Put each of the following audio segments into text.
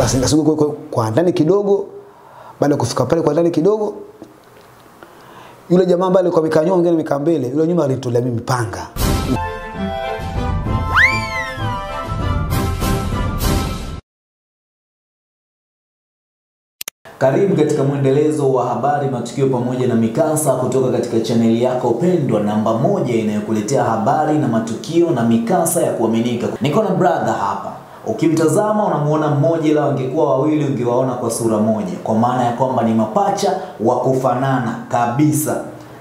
Basi nikasogea kwa, kwa, ndani kidogo. Baada kufika pale kwa ndani kidogo, yule jamaa ambaye alikuwa amekaa nyuma, mwingine mbele, yule nyuma alinitolea mimi panga. Karibu katika mwendelezo wa habari, matukio pamoja na mikasa kutoka katika chaneli yako pendwa namba moja inayokuletea habari na matukio na mikasa ya kuaminika. Niko na brother hapa. Ukimtazama unamuona mmoja, ila wangekuwa wawili ungewaona kwa sura moja, kwa maana ya kwamba ni mapacha wa kufanana kabisa.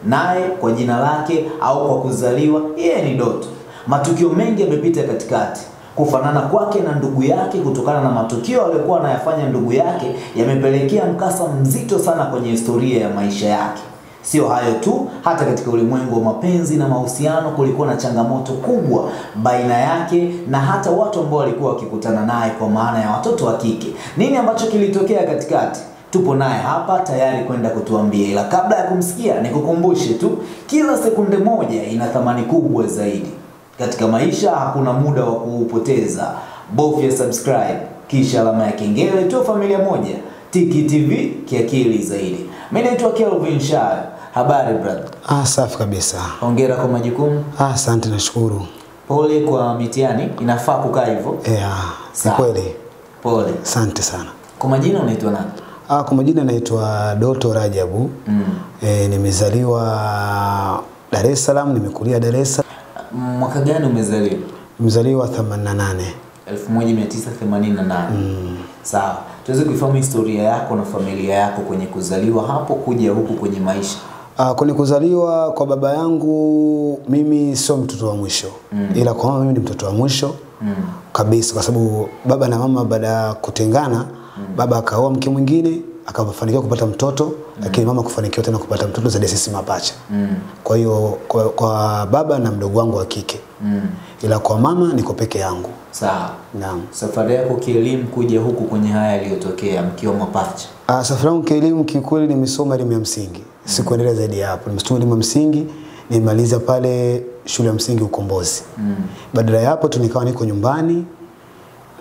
Naye kwa jina lake au kwa kuzaliwa, yeye ni Doto. Matukio mengi yamepita katikati kufanana kwake na ndugu yake kutokana na matukio aliyokuwa anayafanya ndugu yake yamepelekea mkasa mzito sana kwenye historia ya maisha yake. Sio hayo tu, hata katika ulimwengu wa mapenzi na mahusiano kulikuwa na changamoto kubwa baina yake na hata watu ambao walikuwa wakikutana naye, kwa maana ya watoto wa kike. Nini ambacho kilitokea katikati? Tupo naye hapa tayari kwenda kutuambia, ila kabla ya kumsikia nikukumbushe tu, kila sekunde moja ina thamani kubwa zaidi. Katika maisha hakuna muda wa kuupoteza. Bofya subscribe kisha alama ya kengele tu, familia moja Tiki TV kiakili zaidi. Mimi naitwa Kelvin Shah. Habari brother, Ah, safi kabisa. hongera kwa majukumu, Ah, asante nashukuru. pole kwa mitihani. Inafaa kukaa hivyo, Yeah, ah, ni kweli. pole. Asante sana. Kwa majina unaitwa nani? Ah, kwa majina naitwa Doto Rajabu. Mm. Eh, nimezaliwa Dar es Salaam, nimekulia Dar es Salaam. Mwaka gani umezaliwa? Nimezaliwa 88. 1988. Mm. Sawa, tuweze kuifahamu historia yako na familia yako kwenye kuzaliwa hapo kuja huku kwenye maisha. Ah, kwenye kuzaliwa kwa baba yangu mimi sio mtoto wa mwisho. mm. Ila kwa mama mimi ni mtoto wa mwisho. Mm. Kabisa kwa sababu baba na mama baada ya kutengana, mm. baba akaoa mke mwingine, akafanikiwa kupata mtoto, mm. lakini mama kufanikiwa tena kupata mtoto zaidi sisi mapacha. Mm. Kwa hiyo kwa, kwa baba na mdogo wangu wa kike. Mm. Ila kwa mama niko peke yangu. Sawa. Naam. Safari yako kielimu kuja huku kwenye haya yaliyotokea mkiwa mapacha. Ah, safari yangu kielimu kikweli nimesoma elimu ya msingi. Sikuendelea zaidi ya hapo. Nimesoma elimu msingi, nimaliza pale shule ya msingi Ukombozi. Mm. Badala ya hapo tu nikawa niko nyumbani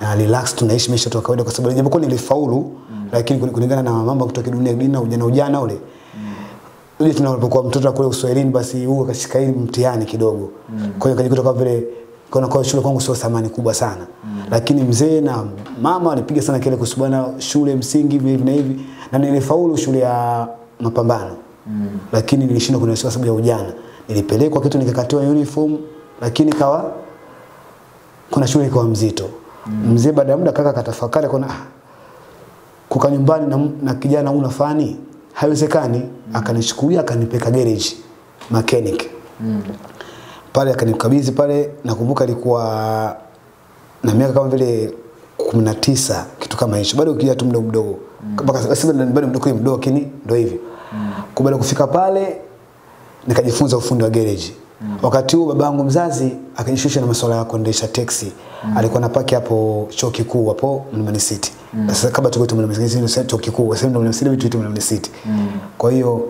na relax tunaishi maisha tu kawaida kwa sababu japokuwa nilifaulu mm. lakini kulingana na mambo kutoka dunia dini na ujana ujana ule. Ule tunapokuwa mtoto kule Uswahilini basi huo kashika hili mtihani kidogo. Mm. Kwa hiyo kajikuta kama vile kuna kwa shule kwangu sio thamani kubwa sana. Mm. Lakini mzee na mama walipiga sana kile kusubana shule msingi hivi na hivi na nilifaulu shule ya mapambano. Lakini nilishindwa kuna sababu ya ujana. Nilipelekwa kitu nikakatiwa uniform lakini kawa kuna shule ikawa mzito. mm. Mzee baada ya muda kaka katafakari kuna kuka nyumbani na, na kijana huyu nafani haiwezekani. mm. Akanichukulia akanipeka garage mechanic Mm. pale, akanikabidhi pale. Nakumbuka ilikuwa na miaka kama vile 19 kitu kama hicho, bado ukija tu mdogo mdogo mpaka sasa bado bado mdogo mdogo, lakini ndio hivyo. Kwa baada kufika pale nikajifunza ufundi wa garage. Wakati huo babangu mzazi akanishusha na masuala ya kuendesha taxi. Alikuwa anapaki hapo chuo kikuu hapo Mlimani City. Mm. Sasa kabla tuko Mlimani City sasa chuo kikuu, sasa ndio Mlimani City vitu vitu Mlimani City. Kwa hiyo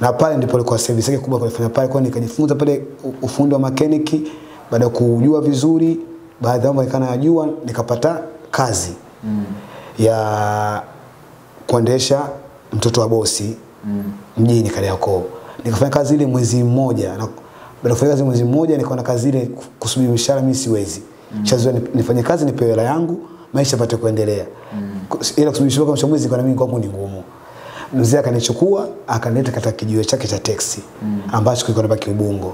na pale ndipo ilikuwa service yake kubwa kulifanya pale, kwa nikajifunza pale ufundi wa mekaniki. Baada ya kujua vizuri, baadhi ya mambo nikanayajua, nikapata kazi Mm. ya kuendesha mtoto wa bosi mjini Kariakoo. Nikafanya kazi ile mwezi mmoja na baada kufanya kazi mwezi mmoja nikaona kazi ile kusubiri mshahara mimi siwezi. Chazoea ni- nifanye kazi nipewe hela yangu maisha yapate kuendelea. Mm. Ila kusubiri kama mwezi kwa mimi kwangu ni ngumu. Mzee akanichukua akanileta katika kijiwe chake cha teksi ambacho kilikuwa nabaki Ubungo.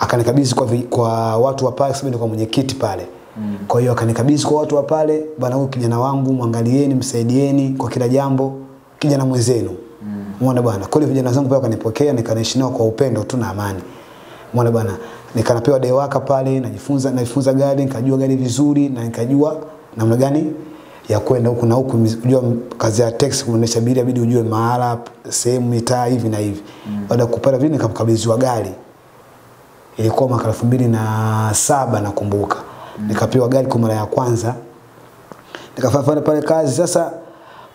Akanikabidhi kwa, vi- kwa watu wa pale, sababu kwa mwenyekiti pale. Kwa hiyo akanikabidhi kwa watu wa pale, bwana, huyu kijana wangu mwangalieni, msaidieni kwa kila jambo, kijana mwenzenu. Umeona bwana. Kwa vijana zangu pia wakanipokea, nikanaishi nao kwa upendo tu na amani. Umeona bwana. Nikanapewa dewaka pale, najifunza najifunza gari, nikajua gari vizuri na nikajua namna gani ya kwenda huku na huku, kujua kazi ya taxi kuendesha abiria, bidi ujue mahala, sehemu, mitaa hivi na hivi. Mm. Baada ya kupata vile nikakabidhiwa gari ilikuwa mwaka elfu mbili na saba nakumbuka nikapewa gari kwa mara ya kwanza nikafanya pale kazi sasa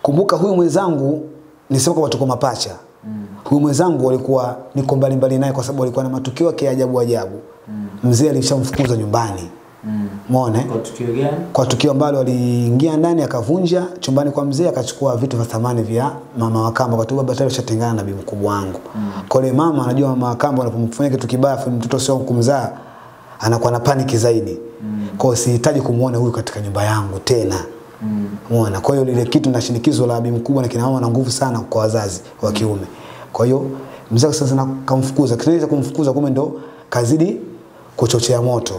kumbuka huyu mwenzangu nisema kwamba tuko mapacha mm. huyu mwenzangu alikuwa niko mbalimbali mbali naye kwa sababu alikuwa na matukio yake ajabu ajabu mm. mzee alishamfukuza nyumbani Mm. Umeona? eh? Kwa tukio gani? Kwa tukio ambalo aliingia ndani akavunja chumbani kwa mzee akachukua vitu vya thamani vya mama wa kambo kwa sababu baba tayari ashatengana na bibi mkubwa wangu. Mm. Kwa hiyo mama anajua mama wa kambo anapomfanyia kitu kibaya mtoto sio kumzaa anakuwa na paniki zaidi. Mm. Kwa hiyo sihitaji kumuona huyu katika nyumba yangu tena. Mm. Umeona? Kwa hiyo lile kitu na shinikizo la bibi mkubwa na kina mama na nguvu sana kwa wazazi wa kiume. Kwa hiyo mzee sasa na kamfukuza. Kitendo kumfukuza kumbe ndo kazidi kuchochea moto.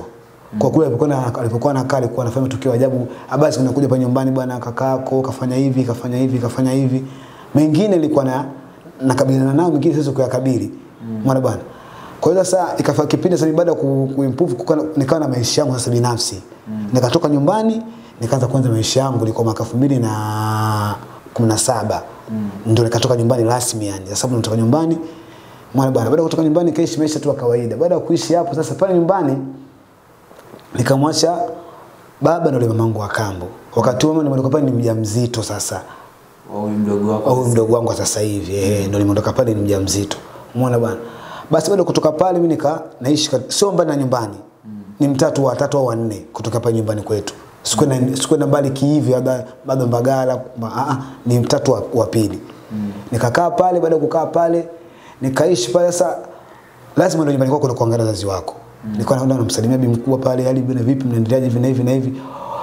Kwa kule alipokuwa na- alipokuwa anakaa alikuwa anafanya tukio ajabu. Abasi unakuja pa nyumbani bwana kakaako kafanya hivi kafanya hivi kafanya hivi. Mengine ilikuwa na nakabiliana nao mengine sasa kuyakabili. Mwana bwana? Kwa hiyo sasa ikafika kipindi sasa baada ya ku, kuimprove nikawa na maisha yangu sasa binafsi. Nikatoka nyumbani nikaanza kuanza maisha yangu ilikuwa mwaka 2000 na 17. Ndio nikatoka nyumbani rasmi yani. sababu nitoka nyumbani mwana bwana baada ya kutoka nyumbani kaishi maisha tu ya kawaida. Baada ya kuishi hapo sasa pale nyumbani nikamwacha baba na yule mamangu wa kambo. Wakati huo mama nilikuwa pale ni mjamzito sasa. Au mdogo wako. Au mdogo wangu sasa hivi eh, ndio nimeondoka pale ni mjamzito. Umeona bwana. Basi baada ya kutoka pale mimi nika naishi sio mbali na nyumbani. Mm. Ni mtatu wa tatu au wa nne kutoka pale nyumbani kwetu. Sikwenda sikwenda mbali kihivi labda bado Mbagala, ah, ah, ni mtatu wa, wa pili. Nikakaa pale baada ya kukaa pale nikaishi pale sasa lazima ndio nyumbani kwako kuna kuangalia wazazi wako. Nilikuwa naenda namsalimia bibi mkubwa pale, hali bwana vipi mnaendeleaje hivi na hivi na hivi.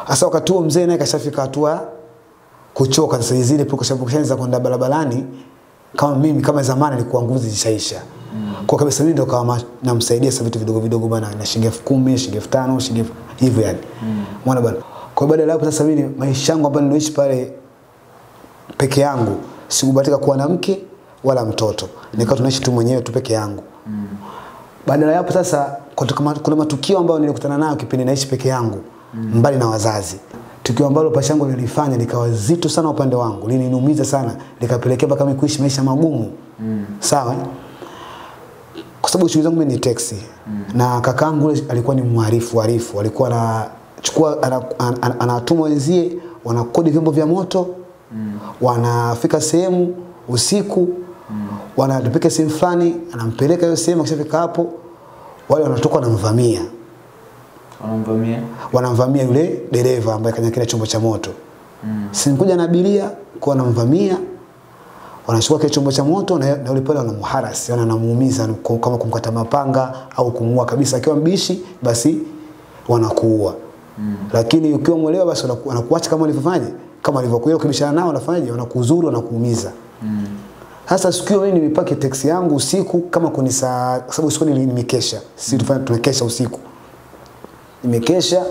Sasa wakati huo mzee naye kashafika hatua kuchoka sasa zile puko sababu kishaanza kwenda barabarani kama mimi kama zamani nilikuwa nguvu zishaisha. Kwa kabisa mimi ndo kama namsaidia sasa vitu vidogo vidogo bana na shilingi 10,000, shilingi 5,000, shilingi hivyo yani. mwana bana. Kwa baada ya hapo sasa mimi maisha yangu ambayo niliishi pale peke yangu sikubahatika kuwa na mke wala mtoto. Nikawa tunaishi tu mwenyewe tu peke yangu. Mm. Baada ya hapo sasa kuna matukio ambayo nilikutana nayo kipindi naishi peke yangu mm. mbali na wazazi. Tukio ambalo pasha yangu nilifanya likawa zito sana upande wangu, liniumiza sana, likapelekea mpaka mimi kuishi maisha magumu. Mm. Sawa? Kwa sababu shughuli zangu ni taxi. mm. Na kakaangu alikuwa ni mharifu harifu, alikuwa anachukua ana- ana- ana- anatuma wenzie wanakodi vyombo vya moto mm. wanafika sehemu usiku mm. wanapika sehemu fulani anampeleka hiyo sehemu akishafika hapo wale wanatoka wanamvamia Wanamvamia. wanamvamia yule dereva ambaye kanya kile chombo cha moto mm. simkuja na abiria kwa wanamvamia wanachukua kile chombo cha moto na na yule pale wanamharasi ana anamuumiza kama kumkata mapanga au kumua kabisa akiwa mbishi basi wanakuua mm. lakini ukiwa mwelewa basi anakuacha kama alivyofanya, kama walivyokuwa ukibishana nao wanafanyaje wanakuzuru wanakuumiza Mm. sasa siku hiyo mimi nimepaki teksi yangu usiku kama kuni saa sababu usiku nili- nimekesha. Sisi tufanya tunakesha usiku. Nimekesha,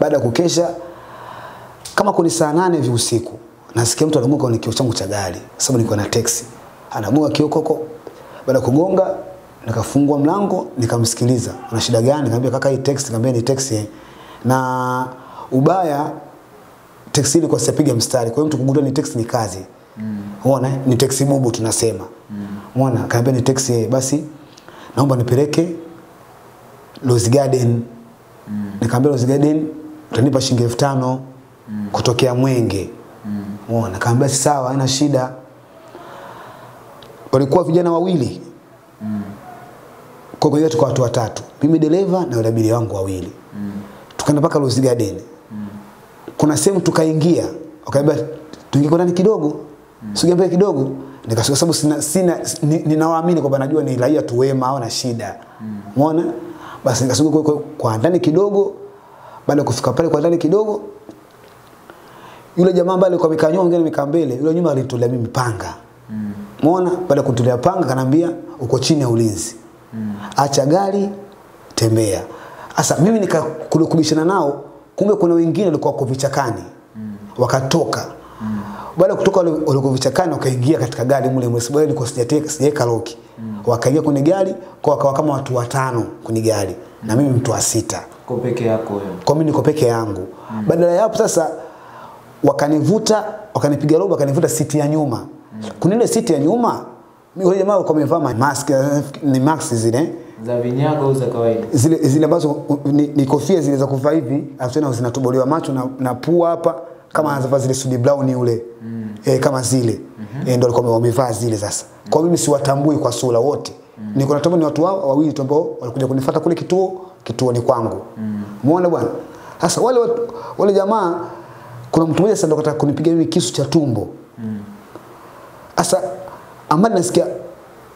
baada ya kukesha kama kuni saa nane hivi usiku. Nasikia mtu anagonga kwenye kioo changu cha gari. Sababu niko na teksi. Anagonga kioo koko. Baada kugonga nikafungua mlango nikamsikiliza. Ana shida gani? Nikamwambia kaka hii teksi, nikamwambia ni teksi. Eh." Na ubaya teksi ile kwa sipiga mstari. Kwa hiyo mtu kugundua ni teksi ni kazi. Umeona? Ni teksi bubu tunasema. Umeona? Kaambia ni teksi eh, basi naomba nipeleke Rose Garden. mm. Nikamwambia Rose Garden utanipa shilingi elfu tano kutokea Mwenge. Umeona? Kaambia sawa, haina shida. Walikuwa vijana wawili. mm. Kwa hiyo tukawa watu watatu. Mimi dereva na yule wangu wawili. Tukaenda mpaka Rose Garden. Kuna sehemu tukaingia. Wakaambia tuingie kwa ndani kidogo. Sogea mbele kidogo. Nikasema sababu sina, sina ninawaamini kwamba najua ni raia tu wema au na shida. Umeona? Basi nikasogea kwa, kwa, kwa ndani kidogo. Baada kufika pale kwa ndani kidogo yule jamaa ambaye alikuwa amekaa nyuma mwingine amekaa mbele, yule nyuma alinitolea mimi panga. Umeona? Baada kutulia panga kanambia uko chini ya ulinzi. Acha gari, tembea. Sasa mimi nikakulukubishana nao, kumbe kuna wengine walikuwa wako vichakani. mm. Wakatoka. mm. Baada kutoka wale walikuwa vichakani wakaingia katika gari mule mwe sababu nilikuwa sijateka sijaweka loki. Wakaingia kwenye gari kwa wakawa kama watu watano kwenye gari mm. na mimi mtu wa sita Kwa peke yako wewe. kwa mimi niko peke yangu. mm. Badala ya hapo sasa wakanivuta, wakanipiga robo, wakanivuta siti ya nyuma. mm. Kuna ile siti ya nyuma, mimi jamaa walikuwa wamevaa ma- mask eh, ni mask zile Za vinyago au za kawaida? zile zile ambazo ni, ni kofia zile za kuvaa hivi, afsana tena zinatobolewa macho na, na pua hapa kama anazava zile Sudi Brown yule. Mm. e, kama zile. mm -hmm. e, ndio alikuwa wamevaa zile sasa. Kwa mimi siwatambui kwa sura wote. Mm. Niko natambua ni watu wao wawili tu ambao walikuja kunifuata kule kituo, kituoni kwangu. Umeona bwana? Sasa wale watu, wale jamaa kuna mtu mmoja sasa ndo kataka kunipiga mimi kisu cha tumbo. Sasa ambaye nasikia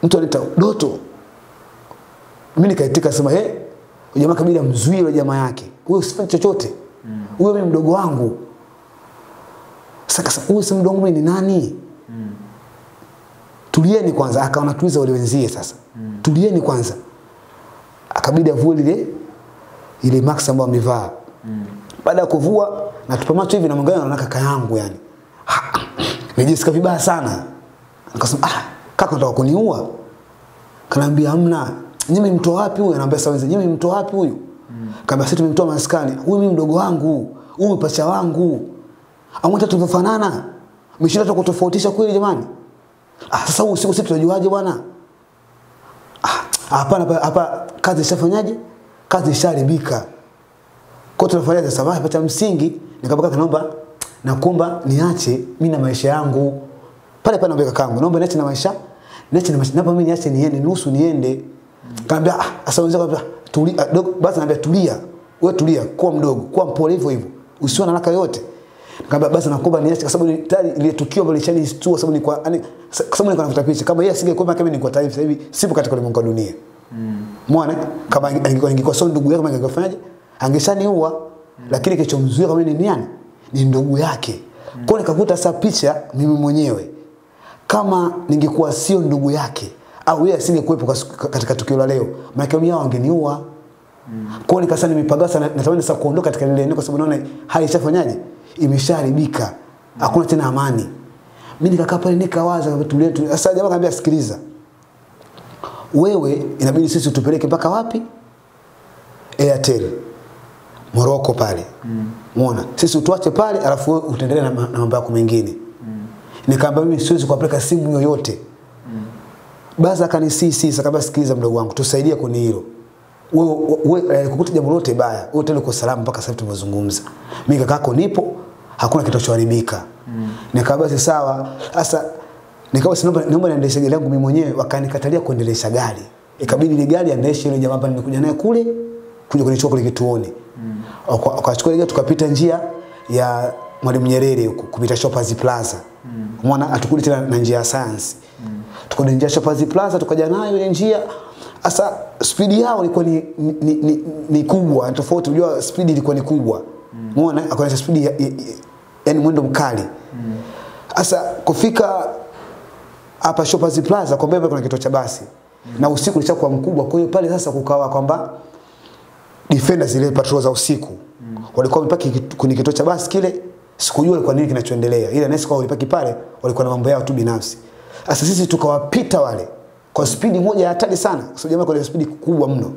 mtu anaita Doto. Mimi nikaitika sema eh, jamaa kabila mzuie yule jamaa yake. Huyo usifanye chochote. Huyo mimi mdogo wangu. Sasa huyo si mdogo mimi ni nani? Mm. Tulieni kwanza, akaona tuliza wale wenzie sasa. Mm. Tulieni kwanza. Akabidi avue ile ile max ambayo amevaa. Mm. Baada ya kuvua na tupa macho hivi na mwangalia naona kaka yangu yani. Nijisika vibaya sana. Akasema ah, kaka unataka kuniua? Kanaambia hamna. Nyinyi mtoa wapi huyu? Anaambia sawa, nyinyi mtoa wapi huyu? Kaambia sisi tumemtoa maskani. Huyu mimi mdogo wangu, huyu pacha wangu. Amwita tumefanana. Mshinda tu kutofautisha kweli jamani. Ah, sasa huu usiku sisi tunajuaje bwana? Ah, hapana hapa- kazi ishafanyaje? Kazi ishaharibika. Kwa tunafanya sasa? Basi cha msingi kanaomba na kuomba niache mimi na maisha yangu. Pale pale naomba kakangu, naomba niache na maisha. Niache na maisha. Naomba mimi niache niende nusu niende. Kaambia ah, sasa wenzako kaambia tulia ah, dogo basi naambia tulia. Wewe tulia, kuwa mdogo, kuwa mpole hivyo hivyo. Usiwe na haraka yote. Nikamwambia basi nakuomba niache kwa sababu ni- tayari ile tukio ambalo lishanistua sababu nilikuwa yani kwa sababu nilikuwa nafuta picha kama yeye asingekuwa kama nilikuwa tayari sasa hivi sipo katika ulimwengu wa dunia. Mwana kama angekuwa angekuwa sio ndugu yake angefanyaje? Angeshaniua. Lakini kilichomzuia kama ni nani? Ni ndugu yake. Kwa nikakuta sasa picha mimi mwenyewe kama ningekuwa sio ndugu yake au yeye asingekuwepo katika tukio la leo, maana mimi hao Mm. Kwa nikasema nimepagasa na natamani sasa kuondoka katika lile eneo kwa sababu naona hali ishafanyaje? Imeshaharibika. Hakuna tena amani. Mimi nikakaa pale nikawaza tulie tu. Sasa jamaa akaniambia sikiliza. Wewe inabidi sisi tupeleke mpaka wapi? Airtel. Morocco pale. Muona? Sisi utuache pale alafu utaendelea na na mambo yako mengine. Mm. Nikaambia mimi siwezi kuwapeleka simu yoyote. Basi akanisisi sisi akaba sikiliza mdogo wangu tusaidie kuni hilo. Wewe wewe kukuta jambo lote baya. Wewe tena kwa salama mpaka sasa tumezungumza. Mimi kakako nipo hakuna kitu choharibika. Nikamwambia basi sawa. Sasa nikawa sinaomba naomba niendeshe gari yangu mimi mwenyewe wakanikatalia kuendelesha gari. Ikabidi ile gari aendeshe ile jamaa ambaye nilikuja naye kule kuja kunichukua kule kituoni. Waka- Wakachukua ile tukapita njia ya Mwalimu Nyerere huko kupita Shoppers Plaza. Umeona atukuli tena na njia ya science. Tukaenda njia Shoppers Plaza tukaja nayo ile njia. Sasa spidi yao ilikuwa ni, ni, ni, ni, ni kubwa tofauti. Unajua spidi ilikuwa ni kubwa. Umeona? Akaonyesha spidi ya, ya, ya, yani mwendo mkali. Sasa kufika hapa Shoppers Plaza kwa mbele kuna kituo cha basi. Na usiku ulishakuwa mkubwa. Kwa hiyo pale sasa kukawa kwamba defenders zile patrol za usiku. Mm. walikuwa wamepaki kwenye kituo cha basi kile. Sikujua kwa nini kinachoendelea. Ila nasi kwa walipaki pale walikuwa na mambo yao tu binafsi sasa sisi tukawapita wale kwa spidi moja ya hatari sana kwa sababu jamaa kwa spidi kubwa mno.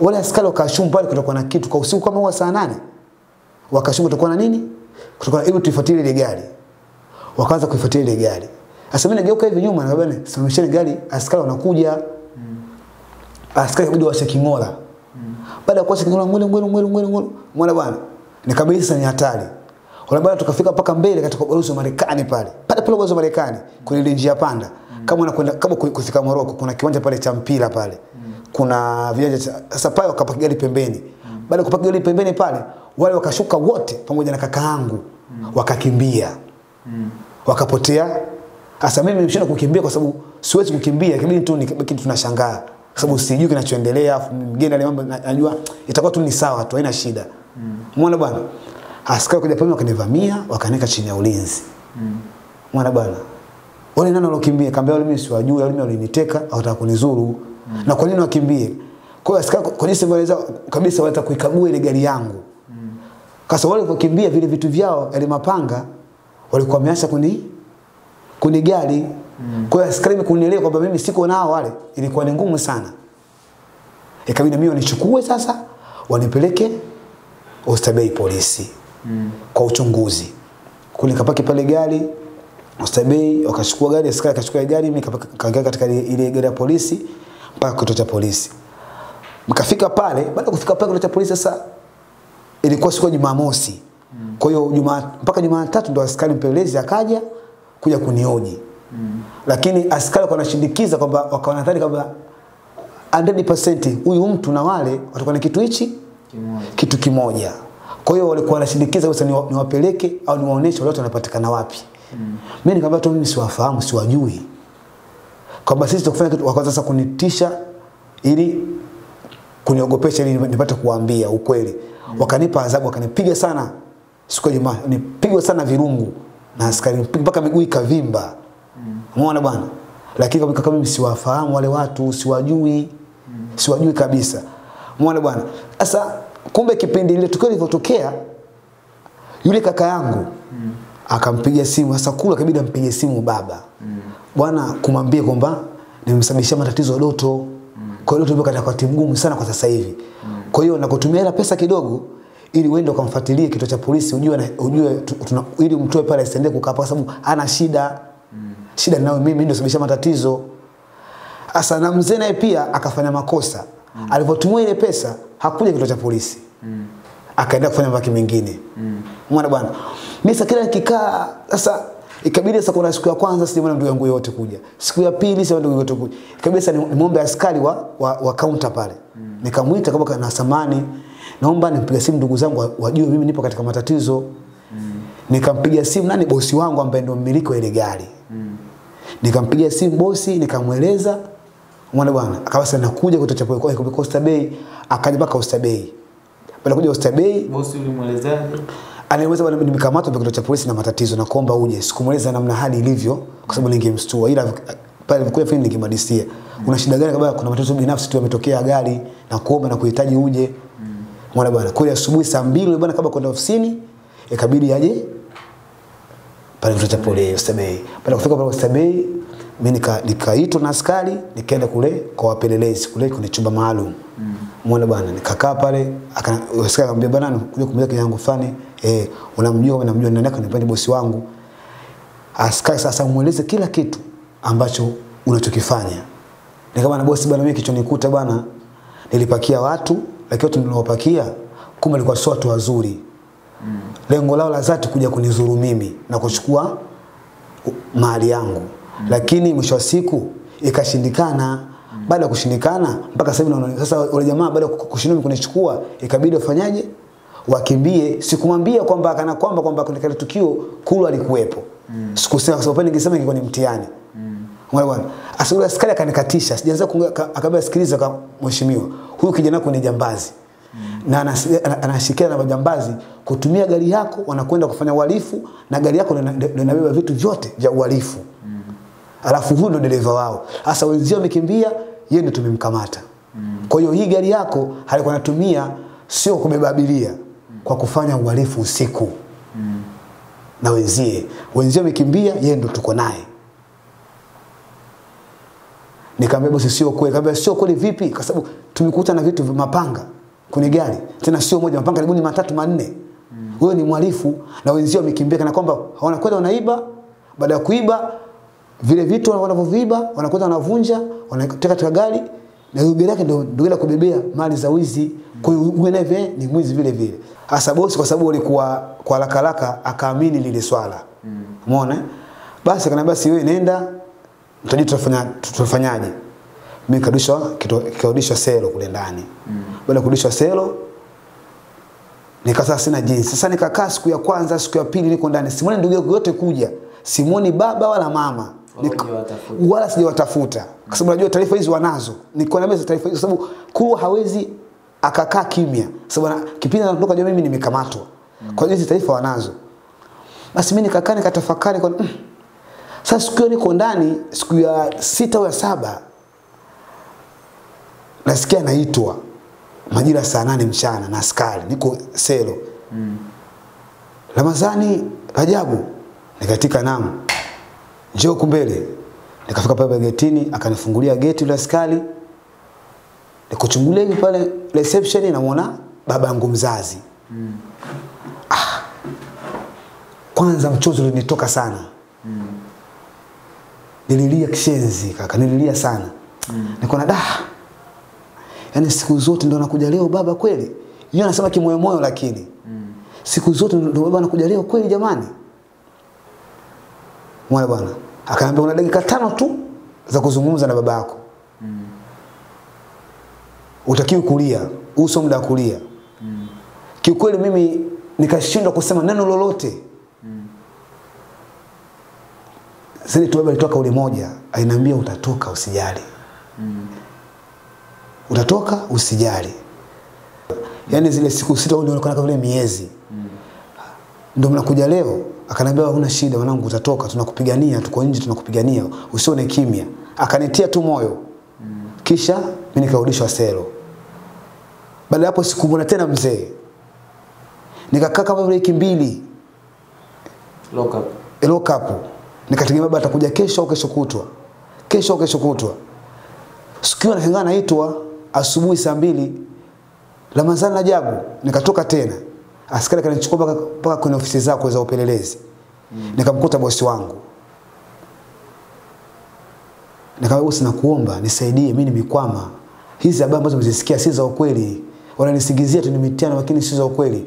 Wale askari wakashumba pale kutakuwa na kitu. Kwa usiku kama huwa saa nane wakashumba kutakuwa na nini? Kutakuwa na hebu tuifuatilie ile gari. Wakaanza kuifuatilia ile gari. Sasa mimi nageuka hivi nyuma na bwana simamisheni gari askari wanakuja. Askari kabidi washe kingola. Baada ya kuwasha kingola ngwele ngwele ngwele ngwele ngwele, mwana bwana nikabidi sasa ni hatari wala bwana tukafika mpaka mbele katika ubalozi wa Marekani pale. Pale pale ubalozi wa Marekani kwenye ile njia panda. Kama unakwenda kama kufika Morocco kuna kiwanja pale cha mpira pale. Kuna viwanja sasa pale wakapaki gari pembeni. Baada ya kupaki gari pembeni pale wale wakashuka wote pamoja na kaka yangu wakakimbia. Wakapotea. Sasa mimi nimeshinda kukimbia kwa sababu siwezi kukimbia, kibidi tu nikibaki tunashangaa kwa sababu sijui kinachoendelea, mgeni ale mambo na- najua itakuwa tu ni sawa tu, haina shida. Umeona bwana? Askari kuja pamoja wakanivamia, wakaniweka chini ya ulinzi. Umeona bwana? Wale nani walokimbia? Kaambia wale mimi siwajui, wale mimi waliniteka, hawataka kunizuru. mm. Na kwa nini wakimbie? Kwa hiyo askari kwa jinsi waliweza kabisa wanataka kuikagua ile gari yangu. mm. Kasa wale walipokimbia vile vitu vyao yale mapanga walikuwa wameacha kuni kuni gari. Mm. Kwa hiyo askari kunielewa kwamba mimi siko nao wale, ilikuwa ni ngumu sana. Ikabidi mimi wanichukue sasa wanipeleke Oysterbay polisi mm. kwa uchunguzi. Kule nikapaki pale gari Oysterbay wakachukua gari, askari akachukua gari, mimi nikakaa katika ile ile gari ya polisi mpaka kituo cha polisi. Mkafika pale, baada kufika pale kituo cha polisi sasa ilikuwa siku ya Jumamosi. Mm. Kwa hiyo juma mpaka Jumatatu ndo askari mpelelezi akaja kuja kunioji. Mm. Lakini askari kwa anashindikiza kwamba wakawa nadhani kwamba 100% huyu mtu na wale watakuwa na kitu hichi Kimoja. kitu kimoja. Kwa hiyo walikuwa wanashindikiza sasa niwapeleke niwapeleke au niwaoneshe wale watu wanapatikana wapi. Mimi nikamwambia tu mimi siwafahamu, siwajui. Kwa sababu sisi tukufanya kitu wakaanza sasa kunitisha ili kuniogopesha ili nipate kuwaambia ukweli. Mm. Wakanipa adhabu, wakanipiga sana siku ya Jumaa, nipigwa sana virungu na askari mpaka miguu ikavimba. Umeona bwana? Lakini kama mimi siwafahamu wale watu, siwajui. Mm. Siwajui kabisa. Umeona bwana? Sasa kumbe kipindi ile tukio lilivyotokea yule kaka yangu mm. akampiga simu sasa kula kabidi ampige simu baba mm. bwana kumwambia kwamba nimemsababishia matatizo Doto mm. kwa hiyo Doto yupo katika wakati mgumu sana kwa sasa hivi mm. kwa hiyo nakutumia hela pesa kidogo ili uende ukamfuatilie kituo cha polisi ujue na, ujue tuna, ili umtoe pale asiende kukaa kwa sababu ana shida mm. shida nayo mimi ndio sababisha matatizo Asa na mzee naye pia akafanya makosa. Mm. Alipotumia ile pesa hakuja kituo cha polisi. Mm. Akaenda kufanya mambo mengine. Mm. mwana bwana. Mimi sasa kila nikikaa sasa ikabidi sasa kuna siku ya kwanza sijamwona ndugu yangu yote kuja. Siku ya pili sasa ndugu yote kuja. Ikabidi sasa ni- nimwombe askari wa wa, wa counter pale. Mm. Nikamuita kama kana samani. Naomba nimpige simu ndugu zangu wa- wajue mimi nipo katika matatizo. Mm. Nikampigia simu nani bosi wangu ambaye ndio mmiliki wa ile gari. Mm. Nikampigia simu bosi nikamweleza Mwana bwana akawa sasa nakuja kutoka kwa kwa Costa Bay akaja mpaka Costa Bay. Baada kuja Costa Bay Bosi ulimwelezaje? aliweza bwana nimekamatwa kwa kituo cha polisi na matatizo na kuomba uje. Sikumweleza namna hali ilivyo kwa sababu ningemstua ila pale nilikuwa fini ningemhadithia. Una shida gani kabla kuna matatizo binafsi tu yametokea gari na kuomba na kuhitaji uje. Mwana bwana kwa asubuhi saa 2 yule bwana kabla kwenda ofisini ikabidi aje pale kituo cha polisi Bay. Baada kufika pale Costa Bay, mimi nika nikaitwa na askari nikaenda kule kwa wapelelezi kule kwenye chumba maalum. mm. Muone bwana, nikakaa pale askari akamwambia bwana kuja kumleta kijangu fulani eh unamjua unamjua namjua nani yako ni bosi wangu. Askari sasa mueleze kila kitu ambacho unachokifanya. Nikamwambia bosi bwana mimi kichonikuta bwana nilipakia watu lakini watu niliowapakia kumbe walikuwa sio watu wazuri mm. lengo lao la dhati kuja kunizuru mimi na kuchukua mali yangu. Lakini mwisho wa siku ikashindikana mm. baada ya kushindikana mpaka sasa hivi naona sasa wale jamaa baada ya ku- kushindwa kunichukua ikabidi wafanyaje wakimbie sikumwambia kwamba kana kwamba kwamba kuna kile tukio kulu alikuwepo mm. sikusema kwa sababu ningesema ingekuwa ni mtihani Mwana bwana. asubuhi, askari akanikatisha. Sijaanza kuongea akabaya, akaambia sikiliza kwa mheshimiwa. Huyu kijana wako ni jambazi. Na anashikia anashikiana na majambazi kutumia gari yako wanakwenda kufanya uhalifu na gari yako ndio ina- ndio inabeba vitu vyote vya uhalifu. Alafu huyu ndo dereva wao. Sasa wenzio wamekimbia, yeye ndo tumemkamata. Kwa hiyo hii gari yako alikuwa anatumia sio kubeba abiria kwa kufanya uhalifu usiku. Na wenzie, wenzie wamekimbia, yeye ndo tuko naye. Nikamwambia bosi sio kweli. Nikamwambia sio kweli vipi? Kwa sababu tumekuta na vitu vya mapanga kwenye gari. Tena sio moja, mapanga karibuni matatu manne. Wewe ni mhalifu na wenzio wamekimbia kana kwamba hawana kweli wanaiba, baada ya kuiba vile vitu wanavyoviba wanakuta wanavunja, wanateka katika gari na gari yake ndio ndio kubebea mali za wizi. Kwa hiyo naye ni mwizi vile vile. Hasa bosi kwa sababu alikuwa kwa haraka haraka akaamini lile swala. Umeona? Basi akaniambia basi wewe nenda mtaji tutafanya tutafanyaje mimi kadishwa kikarudishwa selo kule ndani mm. baada kudisha selo nikasa sina jinsi sasa nikakaa siku ya kwanza siku ya pili niko ndani simuone ndugu yote kuja Simoni baba wala mama Wala sijawatafuta kwa sababu najua taarifa hizi wanazo. Niko na meza taarifa hizo sababu kuu hawezi akakaa kimya. Sababu kipindi anatoka jua mimi nimekamatwa. Kwa hiyo hizi taarifa wanazo. Basi mimi nikakaa nikatafakari kwa mm, sasa siku hiyo niko ndani siku ya sita au ya saba nasikia naitwa majira saa nane mchana na askari. Niko selo. Mm. Ramadhani Rajabu nikatika namu njoo huku mbele nikafika pale getini akanifungulia geti yule askari. Nikuchungulia hivi pale reception namuona baba yangu mzazi. Ah, kwanza mchozi ulinitoka sana. Mm. nililia kishenzi kaka nililia sana. Mm. nikaona da yani siku zote ndo nakuja leo baba kweli? Yeye anasema kimoyomoyo lakini. Mm. siku zote ndo baba anakuja leo kweli jamani mwana bwana? Akaambia una dakika tano tu za kuzungumza na baba yako. Mm. utakiwi kulia huu sio muda wa kulia. Mm. kiukweli mimi nikashindwa kusema neno lolote. Zile tu baba alitoa kauli moja ainaambia utatoka usijali. Mm. utatoka usijali. Yaani zile siku sita ulionekana kama vile miezi. Mm. ndio mnakuja leo akaniambia huna shida mwanangu utatoka tunakupigania tuko nje tunakupigania usione kimya. Akanitia tu moyo. Kisha mimi nikarudishwa selo. Baada hapo sikumwona tena mzee. Nikakaa kama wiki mbili. Lock up. lock up. Nikategemea baba atakuja kesho au kesho kutwa. Kesho au kesho kutwa. Siku hiyo naitwa asubuhi saa mbili. Ramadhani Rajabu nikatoka tena askari kanichukua mpaka kwenye ofisi zako za upelelezi. Mm. nikamkuta bosi wangu. Nikamwambia bosi nakuomba nisaidie mimi nimekwama. Hizi habari ambazo mzisikia si za ukweli. Wananisingizia tu ni mitihani lakini si za ukweli.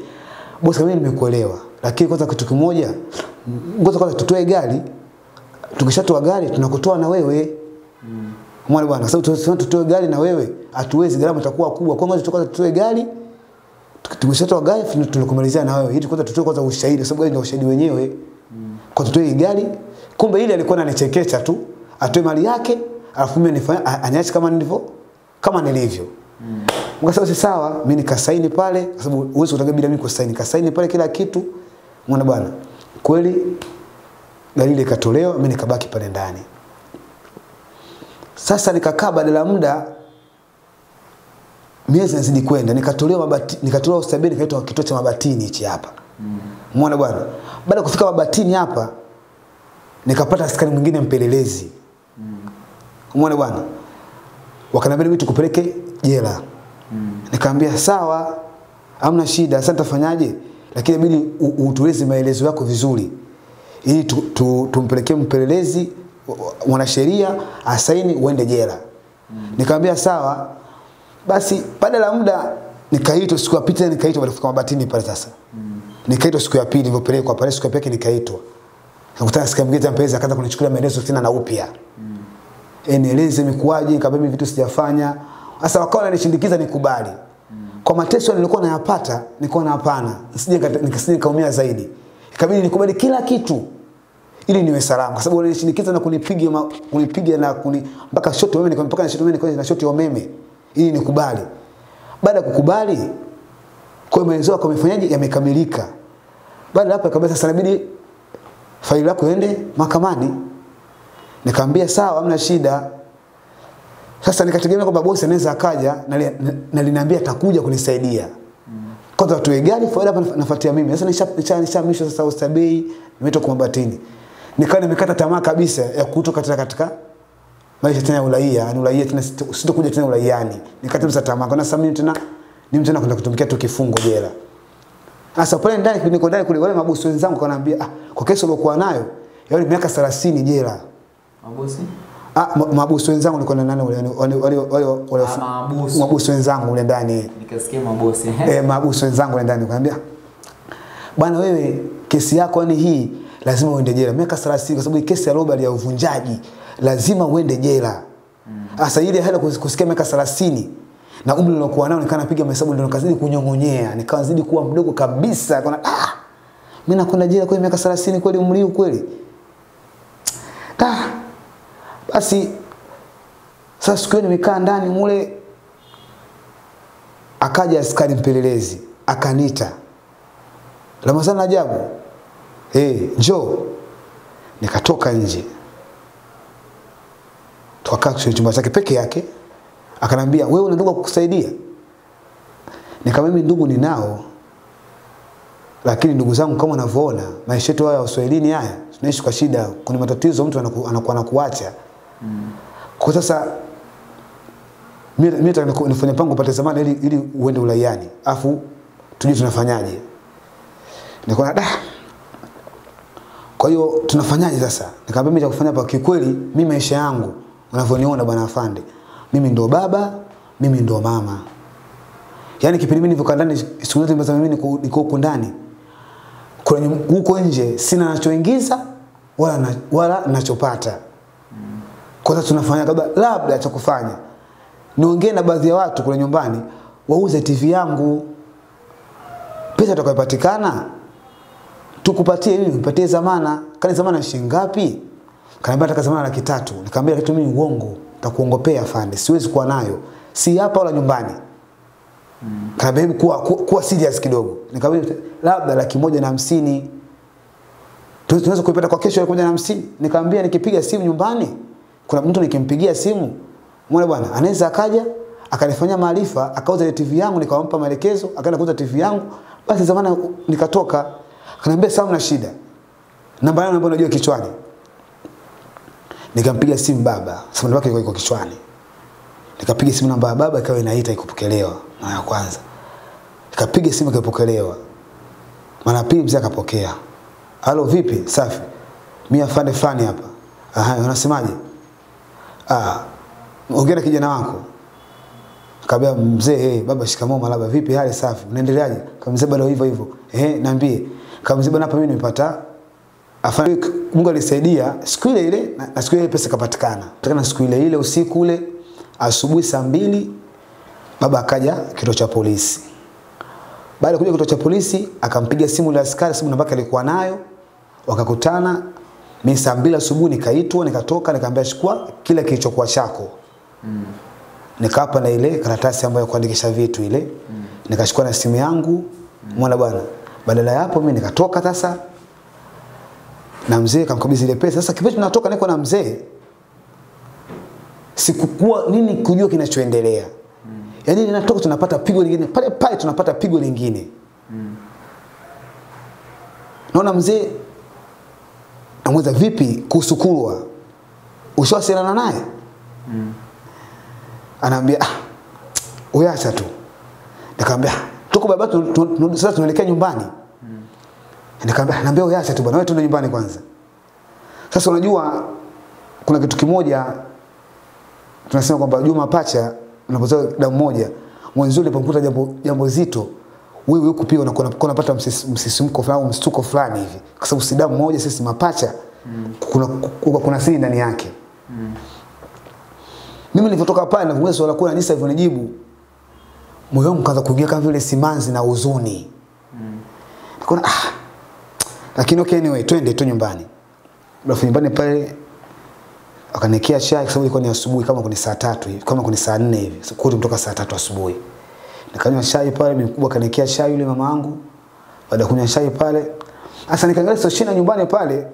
Bosi mimi nimekuelewa lakini kwanza kitu kimoja ngoja kwanza tutoe gari. Tukishatoa gari tunakutoa na wewe. Mwana bwana, sasa sababu tutoe gari na wewe, hatuwezi, gharama itakuwa kubwa. Kwa ngoja tutoe gari, tukishatoa gari tunakumalizia na wewe. Ili kwanza tutoe kwanza ushahidi, kwa sababu gari ndio ushahidi wenyewe. Kwa tutoe gari, kumbe ile alikuwa ananichekecha tu, atoe mali yake, alafu mimi nifanye anyache kama nilivyo kama nilivyo. Mm. Mkasema si sawa, mimi nikasaini pale kwa sababu uwezo utaga bila mimi kusaini. Kasaini pale kila kitu. Mwana bwana. Kweli gari ile ikatolewa, mimi nikabaki pale ndani. Sasa nikakaa badala muda miezi nazidi kwenda, nikatolewa mabati, nikatolewa ustabili, nikaitwa kituo cha Mabatini hichi hapa. Umeona bwana? Baada kufika Mabatini hapa nikapata askari mwingine mpelelezi. Umeona bwana? Wakaniambia mimi tukupeleke jela. Nikamwambia sawa, hamna shida, sasa nitafanyaje? Lakini inabidi utueleze maelezo yako vizuri ili tu, tu, tumpelekee mpelelezi wa- wa- mwanasheria asaini uende jela. Nikamwambia sawa. Basi baada la muda nikaitwa siku ya pili tena nikaitwa baada ya kufika Mabatini pale sasa. Nikaitwa siku ya pili nilipopelekwa pale siku ya pili nikaitwa. Nikakutana siku mwingine mpenzi, akaanza kunichukulia maelezo tena na upya. Eh, nieleze imekuwaje, nikamwambia mimi vitu sijafanya. Sasa wakawa wananishindikiza nikubali. Kwa mateso nilikuwa nayapata, nilikuwa na hapana. Nisije nikasije nikaumia zaidi. Ikabidi nikubali kila kitu ili niwe salama kwa sababu walinishindikiza na kunipiga kunipiga na kuni mpaka shoti ya umeme mpaka na shoti ya umeme na shoti ya umeme ili nikubali. Baada ya kukubali kwa maelezo yako yamefanyaje yamekamilika. Baada hapo akamwambia sasa inabidi faili lako iende mahakamani. Nikamwambia sawa, hamna shida. Sasa nikategemea kwamba bosi anaweza akaja na li- na- na liniambia atakuja kunisaidia. Kwanza tuwe gari faida hapa nafuatia mimi. Sasa nisha nisha mwisho sasa ustabei nimetoka kwa Mabatini. Nikawa nimekata tamaa kabisa ya kutoka katika katika maisha tena ya uraia, yani uraia tena sito- sitokuja tena uraiani. Nikatimza tamaa. Kwa sasa mimi tena ni tena kwenda kutumikia tu kifungo jela. Sasa pale ndani niko ndani kule wale mabosi wenzangu kanaambia ah, kwa kesi uliokuwa nayo yaani miaka 30 jela. Mabosi? Ah, mabosi wenzangu niko na nani wale wale wale wale wale Ah, mabosi wenzangu wale ndani Nikasikia mabosi. eh, mabosi wenzangu wale ndani kaniambia bwana wewe kesi yako yani hii lazima uende jela miaka 30 kwa sababu kesi ya robbery ya uvunjaji lazima uende jela. Sasa ile hela kus- kusikia miaka 30 na umri nilokuwa nao nikawa napiga mahesabu ndio nikazidi kunyongonyea nikazidi kuwa mdogo kabisa. Kuna ah! Mimi nakwenda jela kwa miaka 30 kweli umri huu kweli? Ah basi sasa siku nimekaa ndani mule akaja askari mpelelezi akanita Ramadhani ajabu. Eh njoo. Nikatoka nje tukakaa kwenye chumba chake peke yake. Akanambia wewe una ndugu akukusaidia? kukusaidia? Nikamwambia mimi ndugu ninao lakini ndugu zangu kama unavyoona maisha yetu haya ya uswahilini haya tunaishi kwa shida kuna matatizo mtu anaku, anakuwa anakuacha. Kwa sasa mimi mimi nataka nifanye pango upate zamani ili, ili uende ulaiani. Afu tujue tunafanyaje. Nikaona da kwa hiyo tunafanyaje sasa? Nikamwambia mimi cha kufanya hapa kikweli mimi maisha yangu unavyoniona bwana afande mimi ndo baba mimi ndo mama. Yaani kipindi mimi nilivyokaa ndani siku zote nimesema mimi niko huko ndani. Kwenye huko nje sina nachoingiza wala na, wala nachopata. Sababu tunafanya labda labda cha kufanya. Niongee na baadhi ya watu kule nyumbani wauze TV yangu. Pesa itakayopatikana tukupatie mimi nipatie zamana. Kani zamana shilingi ngapi kaniambia nataka zamana laki tatu. Nikamwambia kitu mimi uongo. Nitakuongopea afande siwezi kuwa nayo. Si hapa wala nyumbani. Mm. kaniambia kuwa, kuwa, kuwa serious kidogo. Nikamwambia labda laki moja na hamsini. Tu- tunaweza kuipata kwa kesho laki moja na hamsini? Nikamwambia nikipiga simu nyumbani kuna mtu nikimpigia simu mwana bwana anaweza akaja akanifanyia maarifa akauza ile TV yangu nikampa maelekezo akaenda kuuza TV yangu basi zamana nikatoka. Akaniambia sawa na shida. Namba yangu ambayo unajua kichwani nikampiga simu baba. Simu yake ilikuwa iko kichwani. Nikapiga simu namba ya baba ikawa inaita ikupokelewa mara ya kwanza. Nikapiga simu ikapokelewa. Mara pili mzee akapokea. Halo vipi? Safi. Mimi afande fulani hapa. Aha unasemaje? Ah ongea na kijana wako. Kaambia mzee hey, baba shikamoo malaba. Vipi hali safi? Unaendeleaje? Kama mzee bado hivyo hivyo. Eh niambie. Kama mzee bwana hapa mimi nimepata afanye Mungu alisaidia siku ile ile na, na siku ile pesa ikapatikana. Patikana siku ile ile usiku ule asubuhi saa mbili baba akaja kituo cha polisi. Baada ya kuja kituo cha polisi akampiga simu la askari simu namba alikuwa nayo wakakutana mimi saa mbili asubuhi nikaitwa nikatoka nikaambia chukua kila kilichokuwa chako Mm. Nikapa na ile karatasi ambayo kuandikisha vitu ile mm. nikachukua na simu yangu mm. mwana bwana badala ya hapo mimi nikatoka sasa na mzee kamkabidhi ile pesa sasa kipindi tunatoka niko na mzee sikukuwa nini kujua kinachoendelea mm. yaani ninatoka tunapata pigo lingine pale pale tunapata pigo lingine mm. naona mzee namweza vipi kusukulwa ushawasiliana naye anaambia ah uyacha tu nikamwambia tuko baba tu, tu, tu, sasa tunaelekea nyumbani mm. Nikamwambia naambia uache tu bwana wewe tuende nyumbani kwanza sasa unajua kuna kitu kimoja tunasema kwamba Juma pacha unapozoa damu moja mwenzio ulipomkuta jambo jambo zito wewe huku pia unakuwa unapata msis- msisimko fulani au mstuko fulani hivi kwa sababu si damu moja sisi mapacha mm. kuna, kuna, kuna siri ndani yake mimi nilipotoka pale na kumweza swala kuna jinsi alivyonijibu moyo wangu kaanza kuingia kama vile simanzi na huzuni mm. nikaona ah lakini okay anyway twende tu nyumbani Alafu nyumbani pale akanikia chai kwa sababu ilikuwa ni asubuhi kama kuni saa tatu hivi kama kuni saa nne hivi kuli kutoka saa tatu asubuhi nikanywa chai pale mkubwa kanikia chai yule mama yangu baada ya kunywa chai pale sasa nikaangalia sio shina nyumbani pale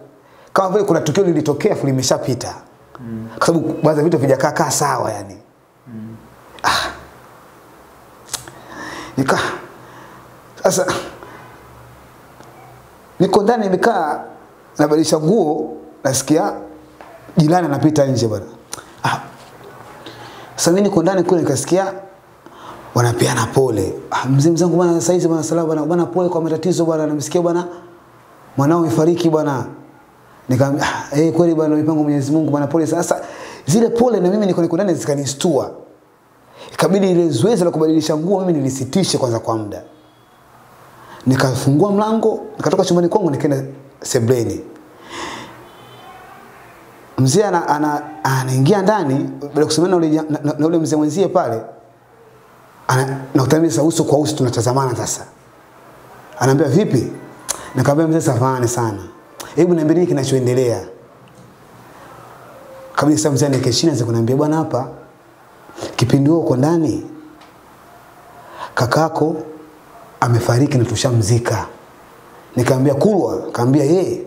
kama vile kuna tukio lilitokea afu limeshapita mm. kwa sababu baadhi ya vitu vijakaa kaa sawa yani mm. ah. nika sasa niko ndani nimekaa nabadilisha nguo nasikia jirani anapita nje bwana. Ah. sasa mimi niko ndani kule nikasikia wanapeana pole. Ah, mzee mzangu bwana sasa hizi bwana salama bwana bwana pole kwa matatizo bwana. Namsikia bwana mwanao amefariki bwana. Nikamwambia ah, eh kweli bwana mipango Mwenyezi Mungu bwana pole. Sasa zile pole na mimi niko niko ndani zikanistua. Ikabidi ile zoezi la kubadilisha nguo mimi nilisitishe kwanza kwa muda nikafungua mlango nikatoka chumbani kwangu nikaenda sebleni mzee ana, ana, anaingia ndani bila kusemana na yule ule mzee mwenzie pale ana, nakutana sasa uso kwa uso tunatazamana sasa. Anaambia vipi? Nikamwambia mzee safani sana. Hebu niambie nini kinachoendelea? Kabisa mzee nikeshina anza kuniambia bwana hapa kipindi huo uko ndani kakako amefariki na tushamzika. Nikamwambia kulwa. Kaambia yeye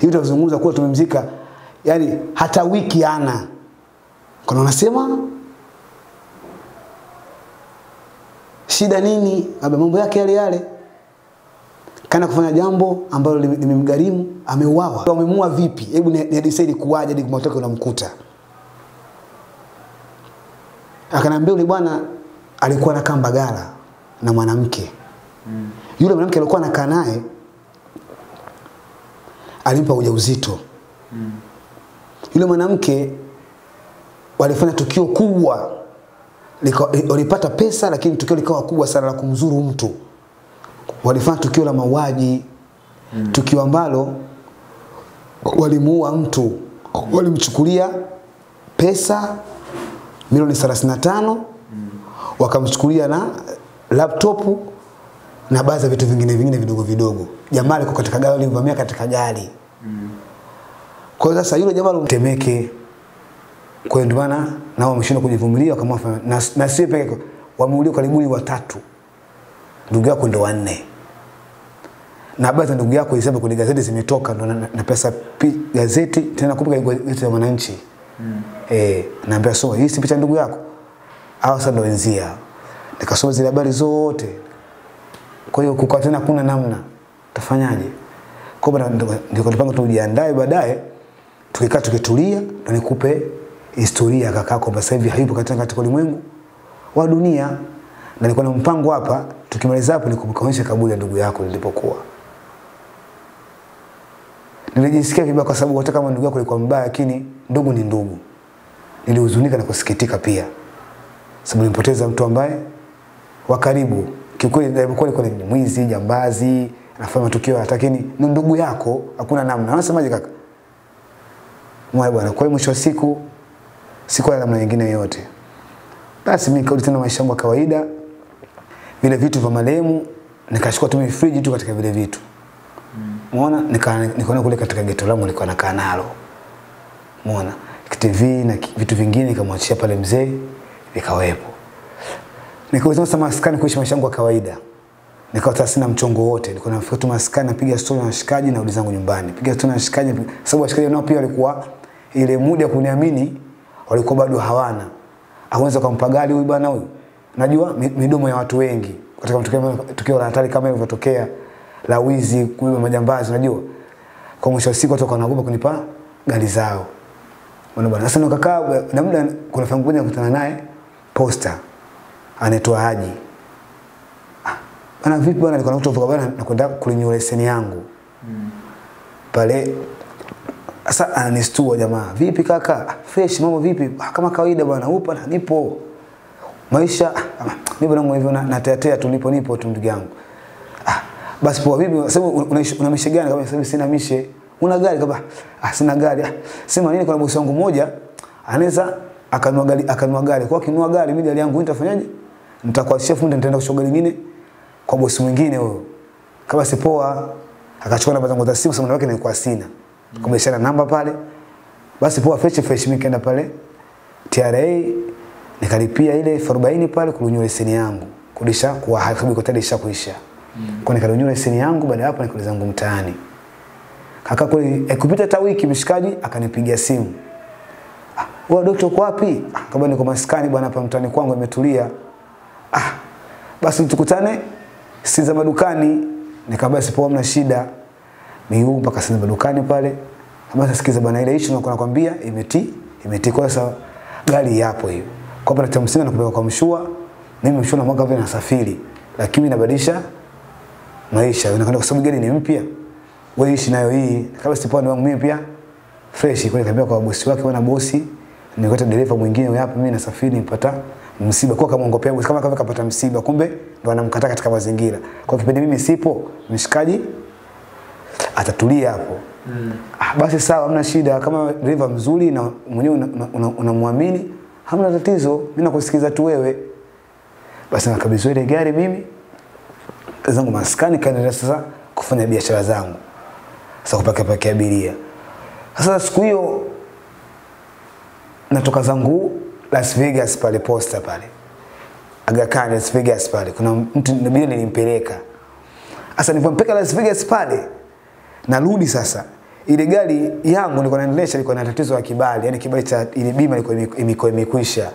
hivi tunazungumza kuwa tumemzika. Yani hata wiki ana kuna unasema shida nini? Labda mambo yake yale yale. Kana kufanya jambo ambalo limemgarimu ameuawa. Wamemua vipi? Hebu ni- nihadithie ilikuwaje hadi kumatoka unamkuta. Akaniambia yule bwana alikuwa anakaa Mbagala na mwanamke mm. yule mwanamke alikuwa anakaa naye alimpa ujauzito mm. yule mwanamke walifanya tukio kubwa walipata pesa lakini tukio likawa kubwa sana la kumzuru mtu walifanya tukio la mauaji mm. tukio ambalo walimuua mtu walimchukulia pesa milioni 35 mm. wakamchukulia na laptop na baadhi ya vitu vingine vingine vidogo vidogo. Jamaa alikuwa katika gari, alivamia katika gari. Kwa hiyo sasa yule jamaa alimtemeke. Kwa hiyo ndio maana nao wameshindwa kujivumilia kama na, na si peke yake wameuliwa karibuni watatu. Ndugu yako ndo wanne. Na habari za ndugu yako ilisema kwenye gazeti zimetoka ndo na, na pesa pi, gazeti tena kumbuka gazeti la Mwananchi. Mm. Eh, naambia soma hii si picha ndugu yako. Hao sasa ndo wenzia. Nikasoma zile habari zote. Kwa hiyo kukaa tena kuna namna. Tafanyaje? Kwa hiyo ndio tulipanga tujiandae baadaye tukikaa tukitulia na nikupe historia kaka kwamba sasa hivi hayupo katika katika ulimwengu wa dunia. Na nilikuwa na mpango hapa tukimaliza hapo nikukuonyesha kaburi ya ndugu yako lilipokuwa nilijisikia vibaya kwa sababu hata kama ndugu yako alikuwa mbaya lakini ndugu ni ndugu. Nilihuzunika na kusikitika pia. Sababu nilipoteza mtu ambaye wa karibu kiukweli alikuwa alikuwa ni mwizi jambazi anafanya matukio lakini ni ndugu yako hakuna namna. Unasemaje kaka? Mwa bwana kwa mwisho wa siku sikuwa ya namna nyingine yoyote. Basi mimi nikarudi tena maisha yangu ya kawaida vile vitu vya marehemu nikachukua tu friji tu katika vile vitu. Umeona? Nika nikaona kule katika geto langu nilikuwa nakaa nalo. Umeona? TV na vitu vingine nikamwachia pale mzee vikawepo nikaanza sasa maskani kuishi maisha yangu ya kawaida. Nikawa sina mchongo wote. Nilikuwa nafika tu maskani napiga story na washikaji na zangu nyumbani. Piga stori na washikaji sababu washikaji nao pia walikuwa ile muda kuniamini walikuwa bado hawana. Aweza kumpa gari huyu bwana huyu. Najua midomo ya watu wengi katika tukio, la hatari kama ilivyotokea la wizi kuiba majambazi unajua kwa mwisho wa siku watu wanaogopa kunipa gari zao. Unaona bwana? Sasa nikakaa na muda kuna fangu moja nakutana naye posta anaitwa Haji ana vipi bwana nilikuwa nakutoka bwana nakwenda kulinyua leseni yangu. Pale sasa ananistua jamaa. Vipi kaka? Fresh mambo vipi? Ah, kama kawaida bwana. Upo na nipo. Maisha mimi bwana hivyo natetea tu nipo nipo tu ndugu yangu. Ah, basi poa vipi? Sasa una, mishe gani kama sasa sina mishe. Una gari kama ah sina gari. Ah, sema nini kwa bosi wangu mmoja anaweza akanua gari akanua gari. Kwa kinua gari mimi gari yangu nitafanyaje? Nitakuwa chef nitaenda kushoga lingine kwa bosi mwingine huyo. Kama si poa akachukua namba zangu za simu sababu yake nilikuwa sina. Kubeshana namba pale. Basi poa fresh fresh mimi kaenda pale TRA nikalipia ile 40 pale kunywa leseni yangu. Kudisha kwa hakika kwa isha kuisha. Mm. Kwa nikarunywa leseni yangu baada hapo nikaleza zangu mtaani. Kaka kule eh, kupita hata wiki mshikaji akanipigia simu. Ah, wewe daktari uko wapi? Ah, kama niko maskani bwana hapa mtaani kwangu imetulia. Ah, basi tukutane Sinza madukani. Nikamwambia sipo mna shida. Miguu mpaka Sinza madukani pale. Kama sikiza bwana ile issue nakuwa nakwambia imeti imeti kwa sasa gari yapo hiyo. Kwa sababu natamsinga nakupeleka kwa mshua. Mimi mshua na mwaka vile nasafiri. Lakini nabadilisha maisha. Unakwenda kwa sababu gari ni mpya. Wewe ishi nayo hii. Kama sipo ni wangu mimi pia fresh kwa nikamwambia kwa bosi wake wana bosi. Nikata dereva mwingine hapo mimi nasafiri nipata msiba. Kwa kama ngopea kama kama kapata msiba kumbe ndo anamkata katika mazingira. Kwa kipindi mimi sipo mshikaji atatulia hapo. Mm. ah, basi sawa hamna shida. Kama river mzuri na mwenyewe unamwamini una, una, una hamna tatizo. Mimi nakusikiza tu wewe. Basi nakabidhiwa ile gari mimi. Zangu maskani kaendelea sasa kufanya biashara zangu. Sasa kupaka pakia abiria. Sasa siku hiyo natoka zangu Las Vegas pale posta pale. Aga Khan Las Vegas pale. Kuna mtu inabidi nilimpeleka. Sasa nilipompeleka Las Vegas pale narudi sasa. Ile gari yangu nilikuwa naendesha ilikuwa na tatizo la kibali, yani kibali cha ile bima ilikuwa imekuwa imekwisha.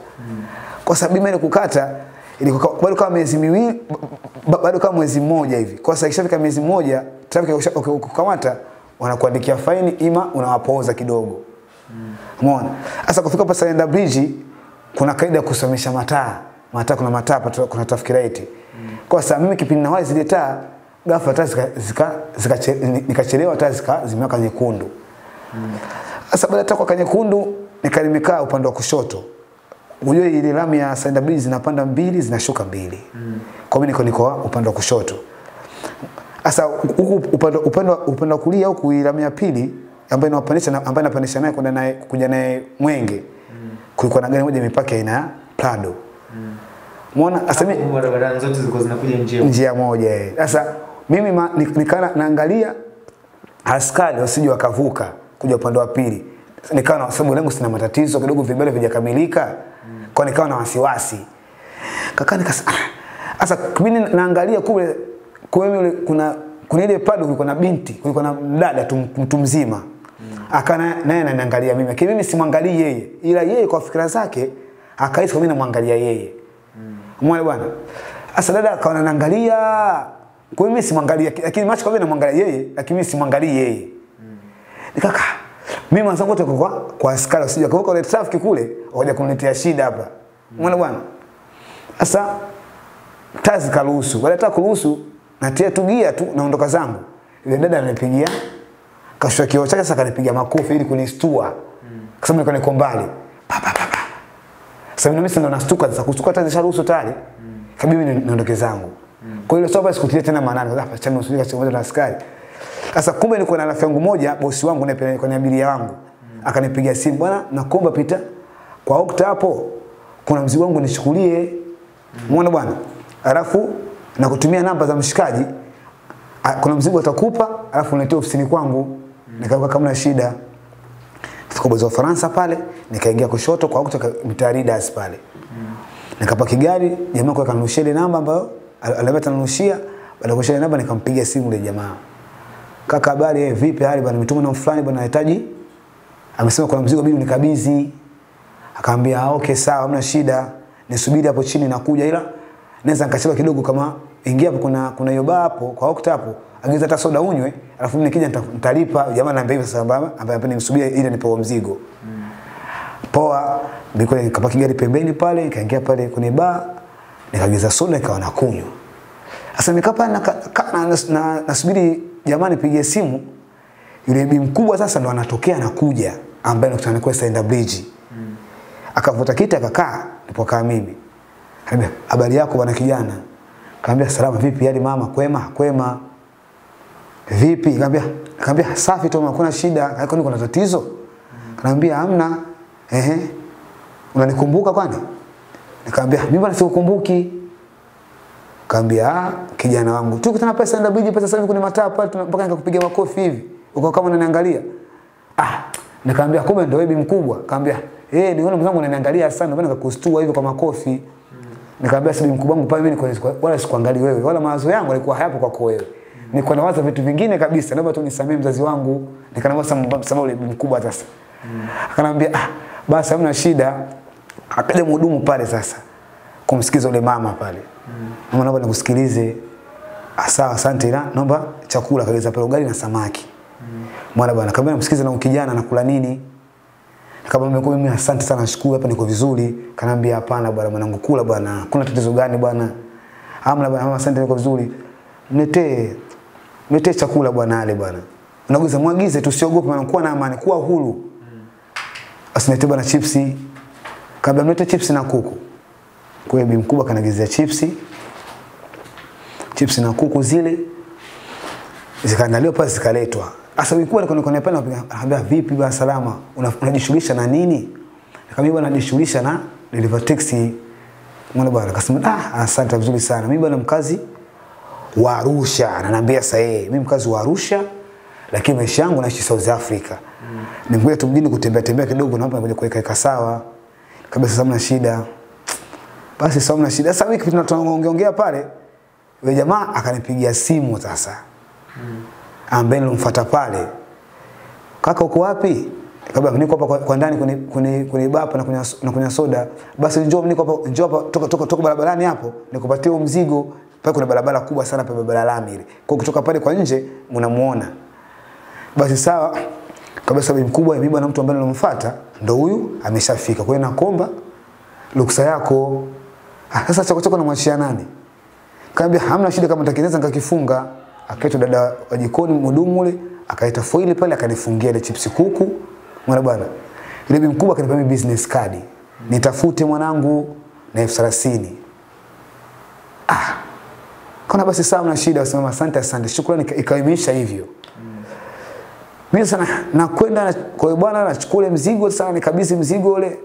Kwa sababu bima ile kukata ilikuwa bado kama miezi miwili bado kama mwezi mmoja hivi. Kwa sababu ikishafika miezi mmoja, traffic kukamata wanakuandikia faini ima unawapoza kidogo. Umeona? Sasa kufika pa Sayenda Bridge kuna kaida ya kusomesha mataa. Mataa kuna mataa kuna traffic light. Mm. Kwa sababu mimi kipindi na zile taa ghafla taa zika, zika, zika nikachelewa taa zika zimewaka nyekundu. Sasa baada taa kwa nyekundu nikalimekaa upande wa kushoto. Unajua ile lami ya Sayenda Bridge zinapanda mbili zinashuka mbili. Mm. Kwa mimi niko niko upande wa kushoto. Sasa huku upande upande upande wa kulia huku ile lami ya pili ambayo inapandisha ambayo inapandisha naye kwenda naye kuja naye Mwenge. Mm. Kulikuwa na gari moja imepaki aina ya Prado. Mm. Umeona? Sasa mimi barabara zote zilikuwa zinakuja njia. njia moja eh. Sasa mimi nikaa naangalia askari wasije wakavuka kuja upande wa pili. Nikawa na sababu langu sina matatizo kidogo, vibele vijakamilika, Mm. kwa nikawa na wasiwasi. Kaka nikasema ah, sasa mimi naangalia kule kwa kuna kuna ile pado kulikuwa na binti, kulikuwa na mdada tu mtu mzima. Akana naye ananiangalia mimi. Lakini mimi simwangalii yeye, ila yeye kwa fikra zake akahisi kwa mimi namwangalia yeye. Umeona bwana? Sasa dada akawa ananiangalia. Kwa mimi simwangalia, lakini macho kwa mimi namwangalia yeye, lakini mimi simwangalii yeye. Nikaka mimi mwanzo wote kwa kwa askari usije kwa kwa traffic kule, waje kuniletea shida hapa. Umeona bwana? Sasa tazi karuhusu. Baada ya kuruhusu, natia tu gia tu naondoka zangu. Ile dada ananipigia kashusha kioo chake sasa kanipiga makofi ili kunistua. Kwa sababu nilikuwa niko mbali. Pa pa pa. pa. Sasa mimi ndo nastuka sasa kustuka tayari zisharuhusu tayari. Kabidi mimi niondoke zangu. Kwa hiyo sasa sikutilia tena maanani. Sasa chama usijika chama na askari. Sasa kumbe nilikuwa na rafiki yangu moja, bosi wangu naye pia ni abiria wangu. Akanipigia simu, bwana nakuomba pita kwa Okta hapo. Kuna mzigo wangu nishukulie Umeona bwana? Alafu nakutumia namba za mshikaji. Kuna mzigo atakupa, alafu uniletee ofisini kwangu. Nikaweka kama na shida. Fika wa Faransa pale, nikaingia kushoto kwa kutoka mtaa Leaders pale. Nikapaki gari, jamaa kwa kanushia ile namba ambayo alimeta alibeta baada kushia ile namba nikampigia simu ile jamaa. Kaka habari eh, vipi hali bwana nimetuma na fulani bwana anahitaji. Amesema kuna mzigo bibi nikabizi Akaambia ah, okay sawa hamna shida. Nisubiri hapo chini nakuja ila naweza nikachelewa kidogo kama ingia hapo kuna kuna hiyo baa hapo kwa Okta hapo. Agiza hata soda unywe, alafu mimi nikija nitalipa. Jamaa ananiambia hivyo sasa baba, ambaye hapa nimsubiri ili nipewe mzigo. Mm. Poa, nilikuwa nikapaki gari pembeni pale, nikaingia pale kwenye bar, nikaagiza soda nikawa nakunywa. Sasa nikaa pale na, na, na, na, nasubiri jamani nipigie simu. Yule bibi mkubwa sasa ndo anatokea anakuja ambaye nakutana kwa Stand Bridge. Mm. Akavuta kiti akakaa nilipokaa mimi. Akaniambia habari yako bwana kijana. Kaambia salama vipi hali mama kwema kwema. Vipi? Kaambia kaambia safi tu hakuna shida. Kwani kuna tatizo? Kanaambia hamna. Ehe. Unanikumbuka kwani? Nikamwambia mimi bwana sikukumbuki. Kaambia ah, kijana wangu, tukutana pesa enda bidii pesa sasa kuna mataa pale mpaka nikakupiga makofi hivi. Uko kama unaniangalia. Ah, nikamwambia kumbe ndio wewe mkubwa. Kaambia eh, niona mzangu unaniangalia sana, mbona nikakustua hivi kwa makofi. Nikamwambia sibi mkubwa wangu pale mimi niko wala sikuangalia wewe, wala mawazo yangu yalikuwa hayapo kwako wewe. Nilikuwa nawaza vitu vingine kabisa, naomba tu nisamee mzazi wangu. Nikanambia samahani, ule mkubwa sasa. Akanambia ah, basi hamna shida. Akaja mhudumu pale sasa kumsikiza ule mama pale. Mama, naomba nikusikilize. Ah, sawa, asante ila naomba chakula kageza pale ugali na samaki. Mwana bwana, kama namsikiza na ukijana anakula nini? Nikamwambia mimi mimi asante sana nashukuru hapa niko vizuri. Kanambia hapana bwana mwanangu kula bwana. Kuna tatizo gani bwana? Hamna bwana, asante niko vizuri. Mletee mletee chakula bwana ale bwana. Unaguza mwagize tusiogope maana kuwa na amani, kuwa huru. Asinete bwana chipsi. Kabla mlete chipsi na kuku. Kwa hiyo mkubwa kanagizia chipsi. Chipsi na kuku zile zikaandaliwa pale zikaletwa. Sasa mkubwa alikuwa niko pale anambia vipi bwana salama? Una- Unajishughulisha na nini? Nikamwambia bwana najishughulisha na deliver taxi. Mwana bwana akasema ah asante vizuri sana. Mimi bwana mkazi wa Arusha. Ananiambia sasa yeye, mimi mkazi wa Arusha lakini maisha yangu naishi South Africa. Mm. Nimekuja tu mjini kutembea tembea kidogo naomba nikuja kuweka sawa. Kabisa sasa mna shida. Basi sasa mna shida. Sasa wiki tunaongeongea pale yule jamaa akanipigia simu sasa. Mm. Ambaye nilimfuata pale. Kaka uko wapi? Kabla niko hapa kwa, kwa ndani kwenye kwenye kwenye bapa na kunywa na kunywa soda. Basi njoo niko hapa njoo hapa toka toka toka barabarani hapo nikupatie mzigo. Pale kuna barabara kubwa sana pale barabara lami ile. Kwa kutoka pale kwa nje mnamuona. Basi sawa. Kabisa bibi mkubwa imebebwa na mtu ambaye anamfuata ndo huyu ameshafika. Kwa hiyo nakomba ruksa yako. Ah, sasa chako chako namwachia nani? Kaambia hamna shida kama nitakieleza nikakifunga. Akaita dada wa jikoni mhudumu ule, akaita foili pale akanifungia ile chipsi kuku. Mwana bwana. Ile bibi mkubwa akanipa business card. Nitafute mwanangu na elfu thelathini. Ah. Kana basi sawa na shida wasema asante asante. Shukrani ikaimisha hivyo. Mimi sana nakwenda na, kwa bwana nachukua ile mzigo sana nikabidhi mzigo ule.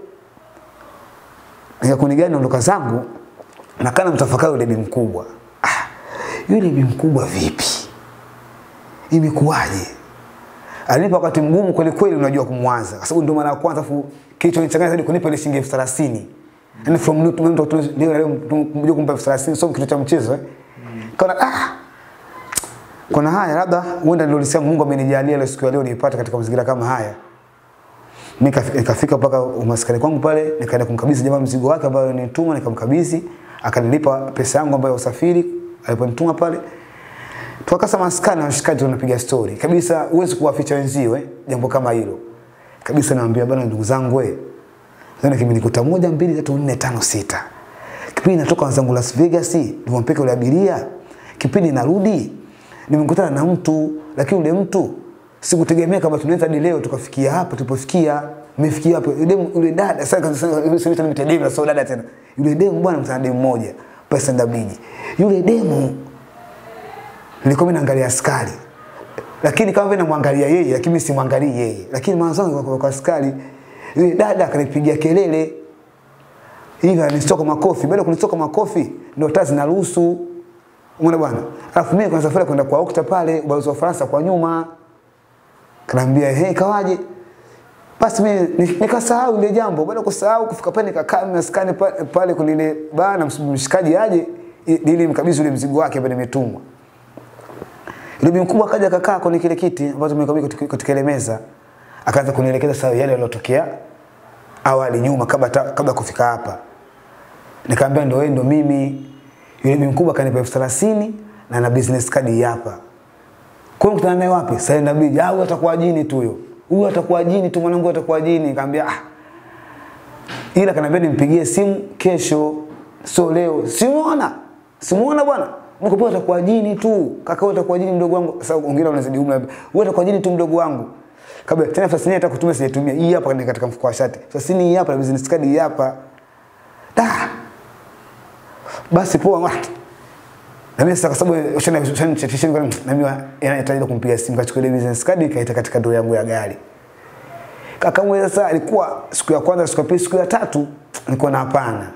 Nikakuni gani naondoka zangu nakana mtafakari yule bibi mkubwa ah, yule bibi mkubwa vipi imekuwaje alinipa wakati mgumu kweli kweli unajua kumwanza kwa sababu ndio mara ya kwanza afu kilichonichanganya zaidi kunipa ile shilingi elfu thelathini yani from mtu mtu leo leo kumpa elfu thelathini sio kitu cha mchezo eh kaona ah kuna haya labda huenda ndio lisema Mungu amenijalia leo siku ya leo niipate katika mazingira kama haya. Mimi nikafika- mpaka umaskani kwangu pale nikaenda kumkabidhi jamaa mzigo wake ambao nituma nikamkabidhi akanilipa pesa yangu ambayo ya usafiri aliponituma pale. Tukakasa maskani na washikaji tunapiga story. Kabisa huwezi kuwaficha wenzio eh, jambo kama hilo. Kabisa naambia bana ndugu zangu eh Zana kimenikuta moja mbili tatu nne tano sita. Kipindi natoka zangu Las Vegas nilipompeka yule abiria kipindi narudi nimekutana na mtu lakini ule mtu sikutegemea kama tunaweza hadi leo tukafikia hapa tulipofikia nimefikia hapo. Yule yule dada sasa sasa sasa nimete demu sio dada tena. Yule demu bwana mtana demu mmoja pesa ndabiji yule demu nilikuwa mimi naangalia askari. Lakini kama vile namwangalia yeye lakini mimi simwangalii yeye. Lakini mawazo yangu kwa askari yule dada akanipigia kelele. Hivi anistoka makofi baada kunisoka makofi ndio taa zinaruhusu umeona bwana? Alafu mimi kwa safari kwenda kwa Okta pale ubalozi wa Faransa kwa nyuma. Kanaambia hey kawaje basi mimi nikasahau ile jambo. Baada kusahau kufika pale nikakaa na askani pale, pale kwenye ile bana mshikaji aje ili mkabidhi ule mzigo wake ambao nimetumwa. Ile bi mkubwa akaja akakaa kwenye kile kiti ambacho tumekabidhi katika- katika ile meza. Akaanza kunielekeza sawa yale yaliyotokea awali nyuma kabla kabla kufika hapa. Nikamwambia ndio wewe ndio mimi yule bibi mkubwa kanipa elfu thelathini na na business card hapa. Kwa hiyo mkutana naye wapi? Sasa inabidi ah huyu atakuwa jini tu huyo. Huyu atakuwa jini tu mwanangu atakuwa jini. Nikamwambia ah. Ila kaniambia nimpigie simu kesho. Sio leo. Simuona. Simuona bwana. Mko atakuwa jini tu. Kaka wewe atakuwa jini mdogo wangu. Sasa ongea unazidi umri. Wewe atakuwa jini tu mdogo wangu. Kabla tena fasini hata kutumia sijatumia. Hii hapa katika mfuko wa shati. Fasini hii hapa na business card hii hapa. Da basi poa watu na mimi sasa kwa sababu ushana ushana chatisha kwa na mimi inahitaji kumpiga simu kachukua ile business card ikaita katika ndoo yangu ya gari. Kaka mwe sasa alikuwa siku ya kwanza siku ya pili siku ya tatu nilikuwa na hapana.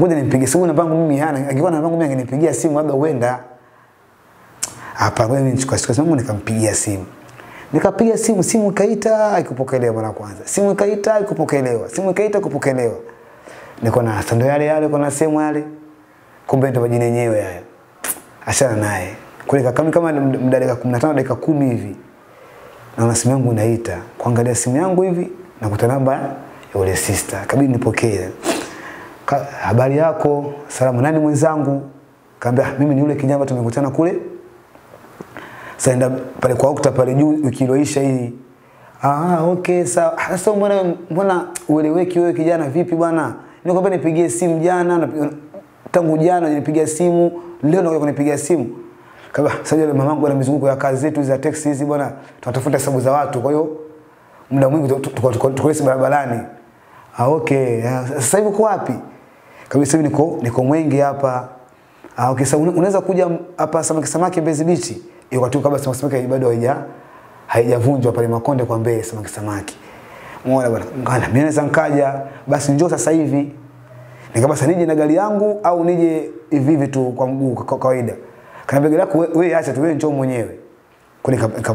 Ngoja nimpige simu na bangu mimi hana. Angekuwa na bangu mimi angenipigia simu labda huenda. Hapa ngoja mimi nichukua siku simu nikampigia simu. Nikapiga simu simu ikaita ikupokelewa mara kwanza. Simu ikaita ikupokelewa simu ikaita ikupokelewa niko na sando yale yale kuna sehemu yale. Kumbe ndo majina yenyewe hayo. achana naye. Kule kama kama muda dakika 15 dakika 10 hivi naona simu yangu inaita. Kuangalia simu yangu hivi nakuta namba ya yule sister. Kabidi nipokee. Habari yako? Salamu nani mwenzangu? Kaambia mimi ni yule kijana tumekutana kule. Saenda pale kwa ukuta pale juu wiki iliyoisha hii. Ah okay sawa. Sasa mbona mbona ueleweki wewe kijana? Vipi bwana nikwambia nipigie simu jana na tangu jana nilipiga simu leo nakuja kunipigia simu. Kaba sasa yule mamangu ana mizunguko ya kazi zetu za taxi hizi bwana tunatafuta hesabu za watu. Kwa hiyo muda mwingi tuko barabarani. Ah okay. Sasa hivi uko wapi? Kabisa hivi niko niko Mwenge hapa. Ah okay sasa unaweza kuja hapa samaki samaki Mbezi Beach? Iko tu kabla samaki samaki bado haija haijavunjwa pale Makonde kwa Mbezi samaki samaki Muona bwana? Ngana mimi naweza nkaja basi njoo sasa hivi. Nikaba sasa nije na gari yangu au nije hivi hivi tu kwa mguu kwa kawaida? Kaniambia gari yako wewe acha tu wewe njoo mwenyewe. Kwa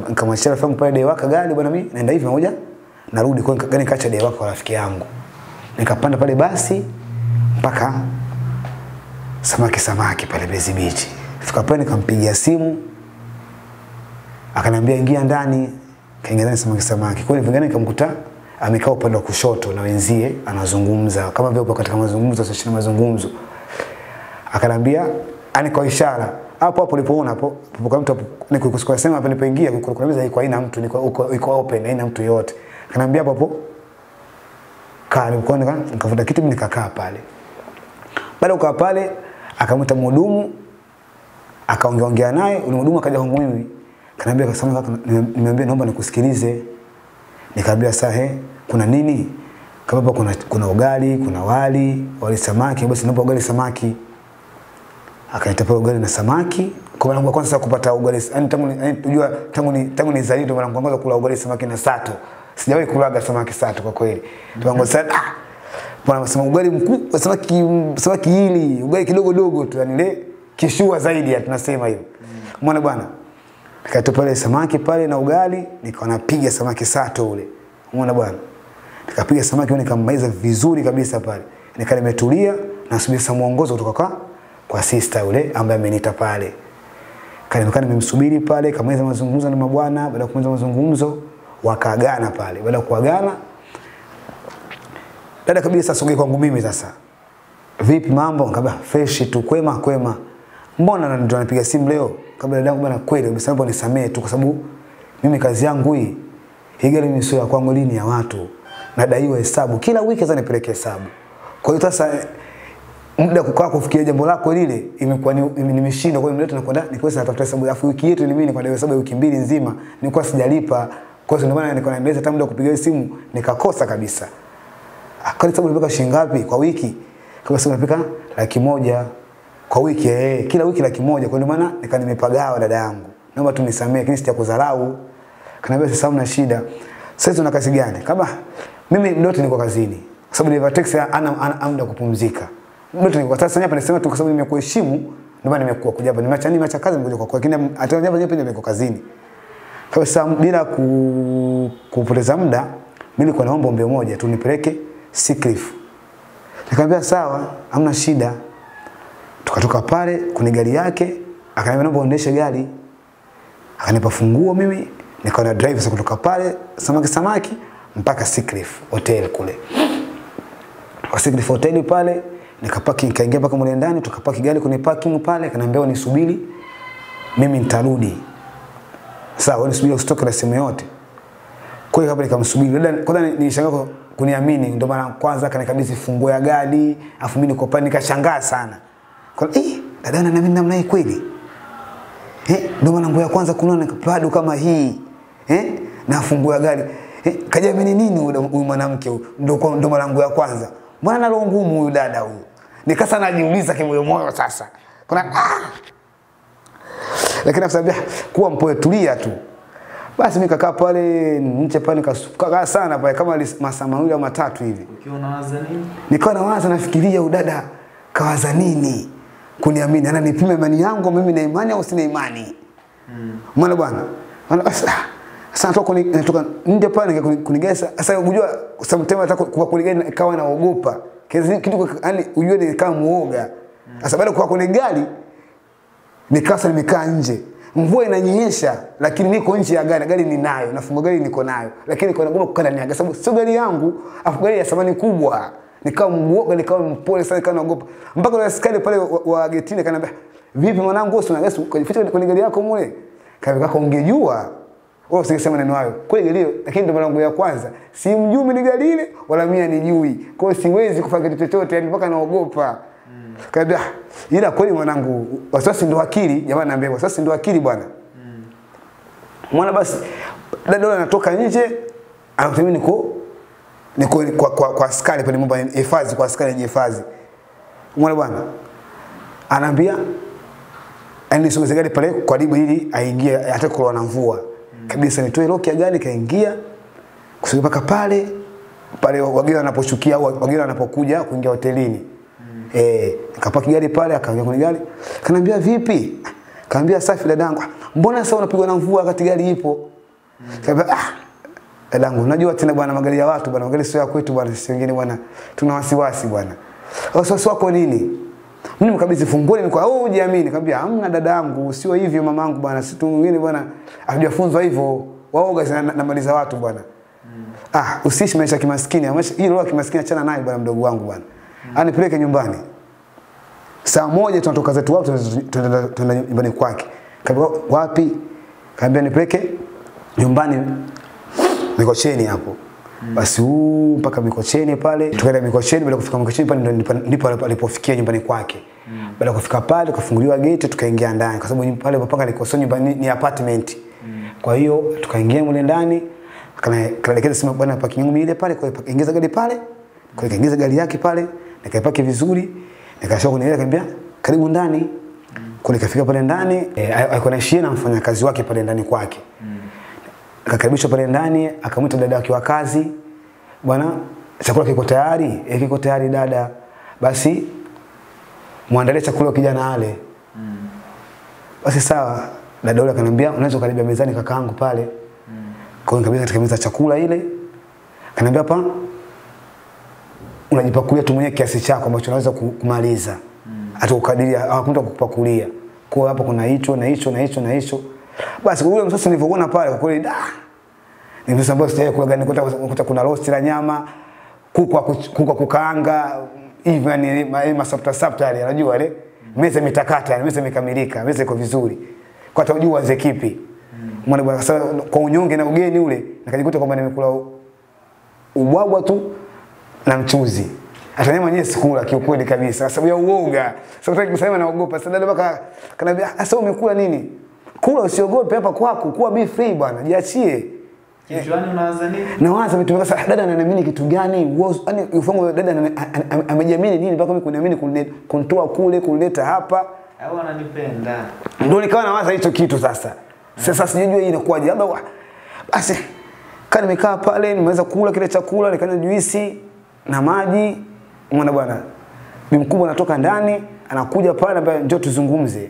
nikamwachia rafiki yangu pale dewaka gari bwana mimi naenda hivi moja narudi. Kwa gari nikaacha dewaka kwa rafiki yangu. Nikapanda pale basi mpaka samaki samaki pale Mbezi Beach. Fika pale nikampigia simu. Akaniambia ingia ndani. Kaingia ndani samaki samaki. Kwa hivyo nikamkuta amekaa upande wa kushoto na wenzie anazungumza kama vile upo katika mazungumzo sio mazungumzo. Akanambia ani kwa ishara hapo hapo ulipoona hapo kwa mtu nikusikia sema hapo nilipoingia kuna meza iko haina mtu ni iko open haina mtu yote. Akanambia hapo hapo kaa nilikuwa nikavuta kitu nikakaa pale. Baada ukaa pale akamwita mhudumu akaongeongea naye ule mhudumu akaja kwangu mimi akanambia kasema nimeambia naomba nikusikilize. Nikaambia sahe kuna nini? Kama kuna kuna ugali kuna wali wali samaki basi naomba ugali samaki. Akaita pale ugali na samaki. Kwa maana kwanza kupata ugali yani tangu yani unajua tangu ni tangu ni zaidi ndo maana kwanza kula ugali samaki na sato. Sijawahi kulaga samaki sato kwa kweli. Tuango sana. Bwana anasema ugali mkubwa samaki samaki hili ugali kidogo dogo tu yani ile kishua zaidi ya tunasema hiyo. umeona bwana? Nikatoa pale samaki pale na ugali nikawa napiga samaki sato ule. Mwana bwana nikapiga samaki nikamaliza nikammaliza vizuri kabisa pale nika nimetulia nasubiri sa mwongozo kutoka kwa kwa sister yule ambaye ameniita pale Kanimekaa nimemsubiri pale, kamaliza mazungumzo na mabwana. Baada ya kumaliza mazungumzo, wakaagana pale. Baada ya kuagana, dada kabisa sasa sogea kwangu mimi sasa. Vipi mambo? Nikamwambia fresh tu, kwema kwema. Mbona na ndio anapiga simu leo? Kabla dadangu bwana, kweli umesema nisamee tu kwa sababu mimi kazi yangu hii hii gari mimi sio ya kwangu, lini ya watu. Nadaiwa hesabu kila wiki, sasa nipeleke hesabu. Kwa hiyo sasa muda kukaa kufikia jambo lako lile imekuwa ni- ime- nimeshindwa. Kwa hiyo leo nakwenda nikwenda natafuta hesabu, alafu wiki yetu ni mimi nilikuwa na hesabu wiki mbili nzima, nilikuwa sijalipa. Kwa hiyo ndio maana nilikuwa naendeleza hata muda kupiga simu nikakosa kabisa. Ah, Kwa hesabu nilipeka shilingi ngapi kwa wiki? Kwa sababu unapika laki moja kwa wiki eh, kila wiki laki moja. Kwa ndio maana nika nimepagawa dada yangu. Naomba tu nisamee, lakini sitakudharau. Kanaambia sasa una shida. Sasa una kazi gani? Kama mimi ndote niko kazini. Kwa sababu dereva taxi ana muda kupumzika. Ndote niko sasa hapa nasema tu kwa sababu nimekuheshimu ndio maana nimekuwa kuja hapa. Nimeacha nimeacha kazi nimekuja kwa kwa lakini hata hapa hapa niko kazini. Sasa bila ku, kupoteza muda mimi nilikuwa naomba ombi moja tu nipeleke Seacliff. Nikamwambia sawa, hamna shida. Tukatoka pale kwenye gari yake, akaniambia naomba uendeshe gari. Akanipa funguo mimi, nikaona na drive sasa kutoka pale samaki samaki mpaka Seacliff hotel kule. Kwa Seacliff hotel pale nikapaki nikaingia mpaka mule ndani tukapaki gari kwenye parking pale, akaniambia unisubiri mimi nitarudi. Sawa, nisubiri usitoke na simu yote. Kwa hiyo hapa nikamsubiri. Dada kwanza nilishangaa kuniamini, ndio mara kwanza akanikabidhi funguo ya gari, afu mimi niko pale nikashangaa sana. Kwa eh, dada ananiamini namna hii kweli? Eh, ndio mara ya kwanza kunaona bado kama hii. Eh, na funguo ya gari. Eh, kajiamini nini huyu mwanamke huyu? ndo yangu ya kwanza. Mbona nalo ngumu huyu dada huyu? Nikasa najiuliza kimoyo moyo sasa. Kuna ah, lakini akamwambia kuwa mpoe, tulia tu. Basi mimi kakaa pale nje pale nikakaa sana pale kama masaa mawili au matatu hivi. Ukiwa unawaza nini? Nikawa nawaza nafikiria udada kawaza nini kuniamini, ananipima imani yangu mimi na imani au sina imani. Maana bwana, maana sasa toka natoka nje pale na kunigesa. Sasa unajua sometimes hata kwa kunigani ikawa naogopa. Kiasi kitu yani unajua ni kama muoga. Sasa baada kwa kwenye gari nikasa nimekaa nje. Mvua inanyesha lakini niko nje ya gari. Gari ninayo nafunga gari niko nayo. Lakini kwa ngumu ya gari. Sababu sio gari yangu afu gari ya thamani kubwa. Nikawa muoga, nikawa mpole sana nikawa naogopa. Mpaka na askari pale wa, wa getini akaniambia vipi mwanangu una gari kujificha kwenye gari yako mule? Kaka ungejua wewe usingesema neno hayo kweli ndio lakini ndio malango ya kwanza simjui mimi ni gari ile wala mimi anijui kwa hiyo siwezi kufanya kitu chochote yani mpaka naogopa mm. kabla. ila kweli mwanangu wasiwasi ndio akili jamani naambia wasiwasi ndio akili bwana. Mm. Mwana basi dada anatoka nje anasema niko niko kwa kwa, kwa askari pale mbona hifadhi kwa askari hifadhi. Mwana bwana anaambia yani nisogeze gari pale kwa dibu ili aingie hata kuloa na mvua. Kabisa nitoe lock ya gari kaingia kusogea mpaka pale pale wageni wanaposhukia au wageni wanapokuja kuingia hotelini. Eh, nikapaki gari pale akaingia kwenye gari. Kaniambia vipi? Kaambia safi dadangu. "Ah, Mbona sasa unapigwa na mvua wakati gari ipo? Kaambia ah dadangu unajua tena bwana magari ya watu bwana magari sio ya kwetu bwana sisi wengine bwana tuna wasiwasi bwana. Wasiwasi wako nini? Mimi mkabidhi funguo ni kwa oh ujiamini. Nikamwambia hamna dadangu sio hivyo mamangu bwana Si tu mwingine bwana hajafunzwa hivyo. Waoga na, na maliza watu bwana. Mm. Ah, usiishi maisha kimaskini. Maisha hii roho kimaskini achana naye bwana mdogo wangu bwana. Mm. Anipeleke nyumbani. Saa moja tunatoka zetu wapi tunaenda tunaenda nyumbani kwake. Kaambia wapi? Kaambia nipeleke nyumbani Mikocheni hapo. Basi huu mpaka Mikocheni pale, tukaenda Mikocheni, baada kufika Mikocheni pale ndipo alipofikia nyumbani kwake. Baada ya kufika pale, tukafunguliwa gate, tukaingia ndani kwa sababu pale mpaka alikosoa nyumbani ni apartment. Kwa hiyo tukaingia mule ndani, kana kaelekeza sema bwana paki yangu ile pale, kwa ingiza gari pale, kwa hiyo kaingiza gari yake pale, nikaipaki vizuri, nikashoka kwenye kaniambia karibu ndani. Kwa nikafika pale ndani, eh, alikuwa anaishi na mfanyakazi wake pale ndani kwake akakaribishwa pale ndani, akamwita dada wake wa kazi, bwana, chakula kiko tayari? E, kiko tayari dada. Basi muandalie chakula kijana ale. Basi sawa. Dada yule akaniambia unaweza ukaribia mezani kakaangu pale. Mm. kwa hiyo nikabisa katika meza chakula ile. Akaniambia hapa unajipakulia tu mwenyewe kiasi chako ambacho unaweza kumaliza. kumaliza hata ukadiria hakuna kukupakulia. Kwa hapo kuna hicho na hicho na hicho na hicho basi ule msasa nilivyoona pale kwa kweli da ni msosi ambao sijawahi kula gani nikuta kuna roast la nyama kuku kuku kukaanga even yani ma- masafta safta yale unajua ile meza mitakata, meza mikamilika, meza iko vizuri kwa hata ujua ze kipi mwana bwana sasa kwa unyonge na ugeni ule nikajikuta kwamba nimekula ubwabwa tu na mchuzi. Hata mimi mwenyewe sikula kiukweli kabisa sababu ya uoga. Sasa nataka kusema naogopa. Sasa dada baka kanaambia sasa umekula nini? Kula usiogope hapa kwako, kuwa be free bwana, jiachie. Kichwani unawaza nini? Nawaza vitu sasa dada ananiamini kitu gani? Yaani ufahamu dada amejiamini nini mpaka mimi kuniamini kunitoa kule kunileta hapa. Au ananipenda? Ndio nikawa nawaza hicho kitu sasa. Sasa sijui hii inakuwaje. Labda basi kana nimekaa pale nimeweza kula kile chakula nikanywa juisi na maji. Mwana bwana. Bi mkubwa anatoka ndani anakuja pale anambia njoo tuzungumze.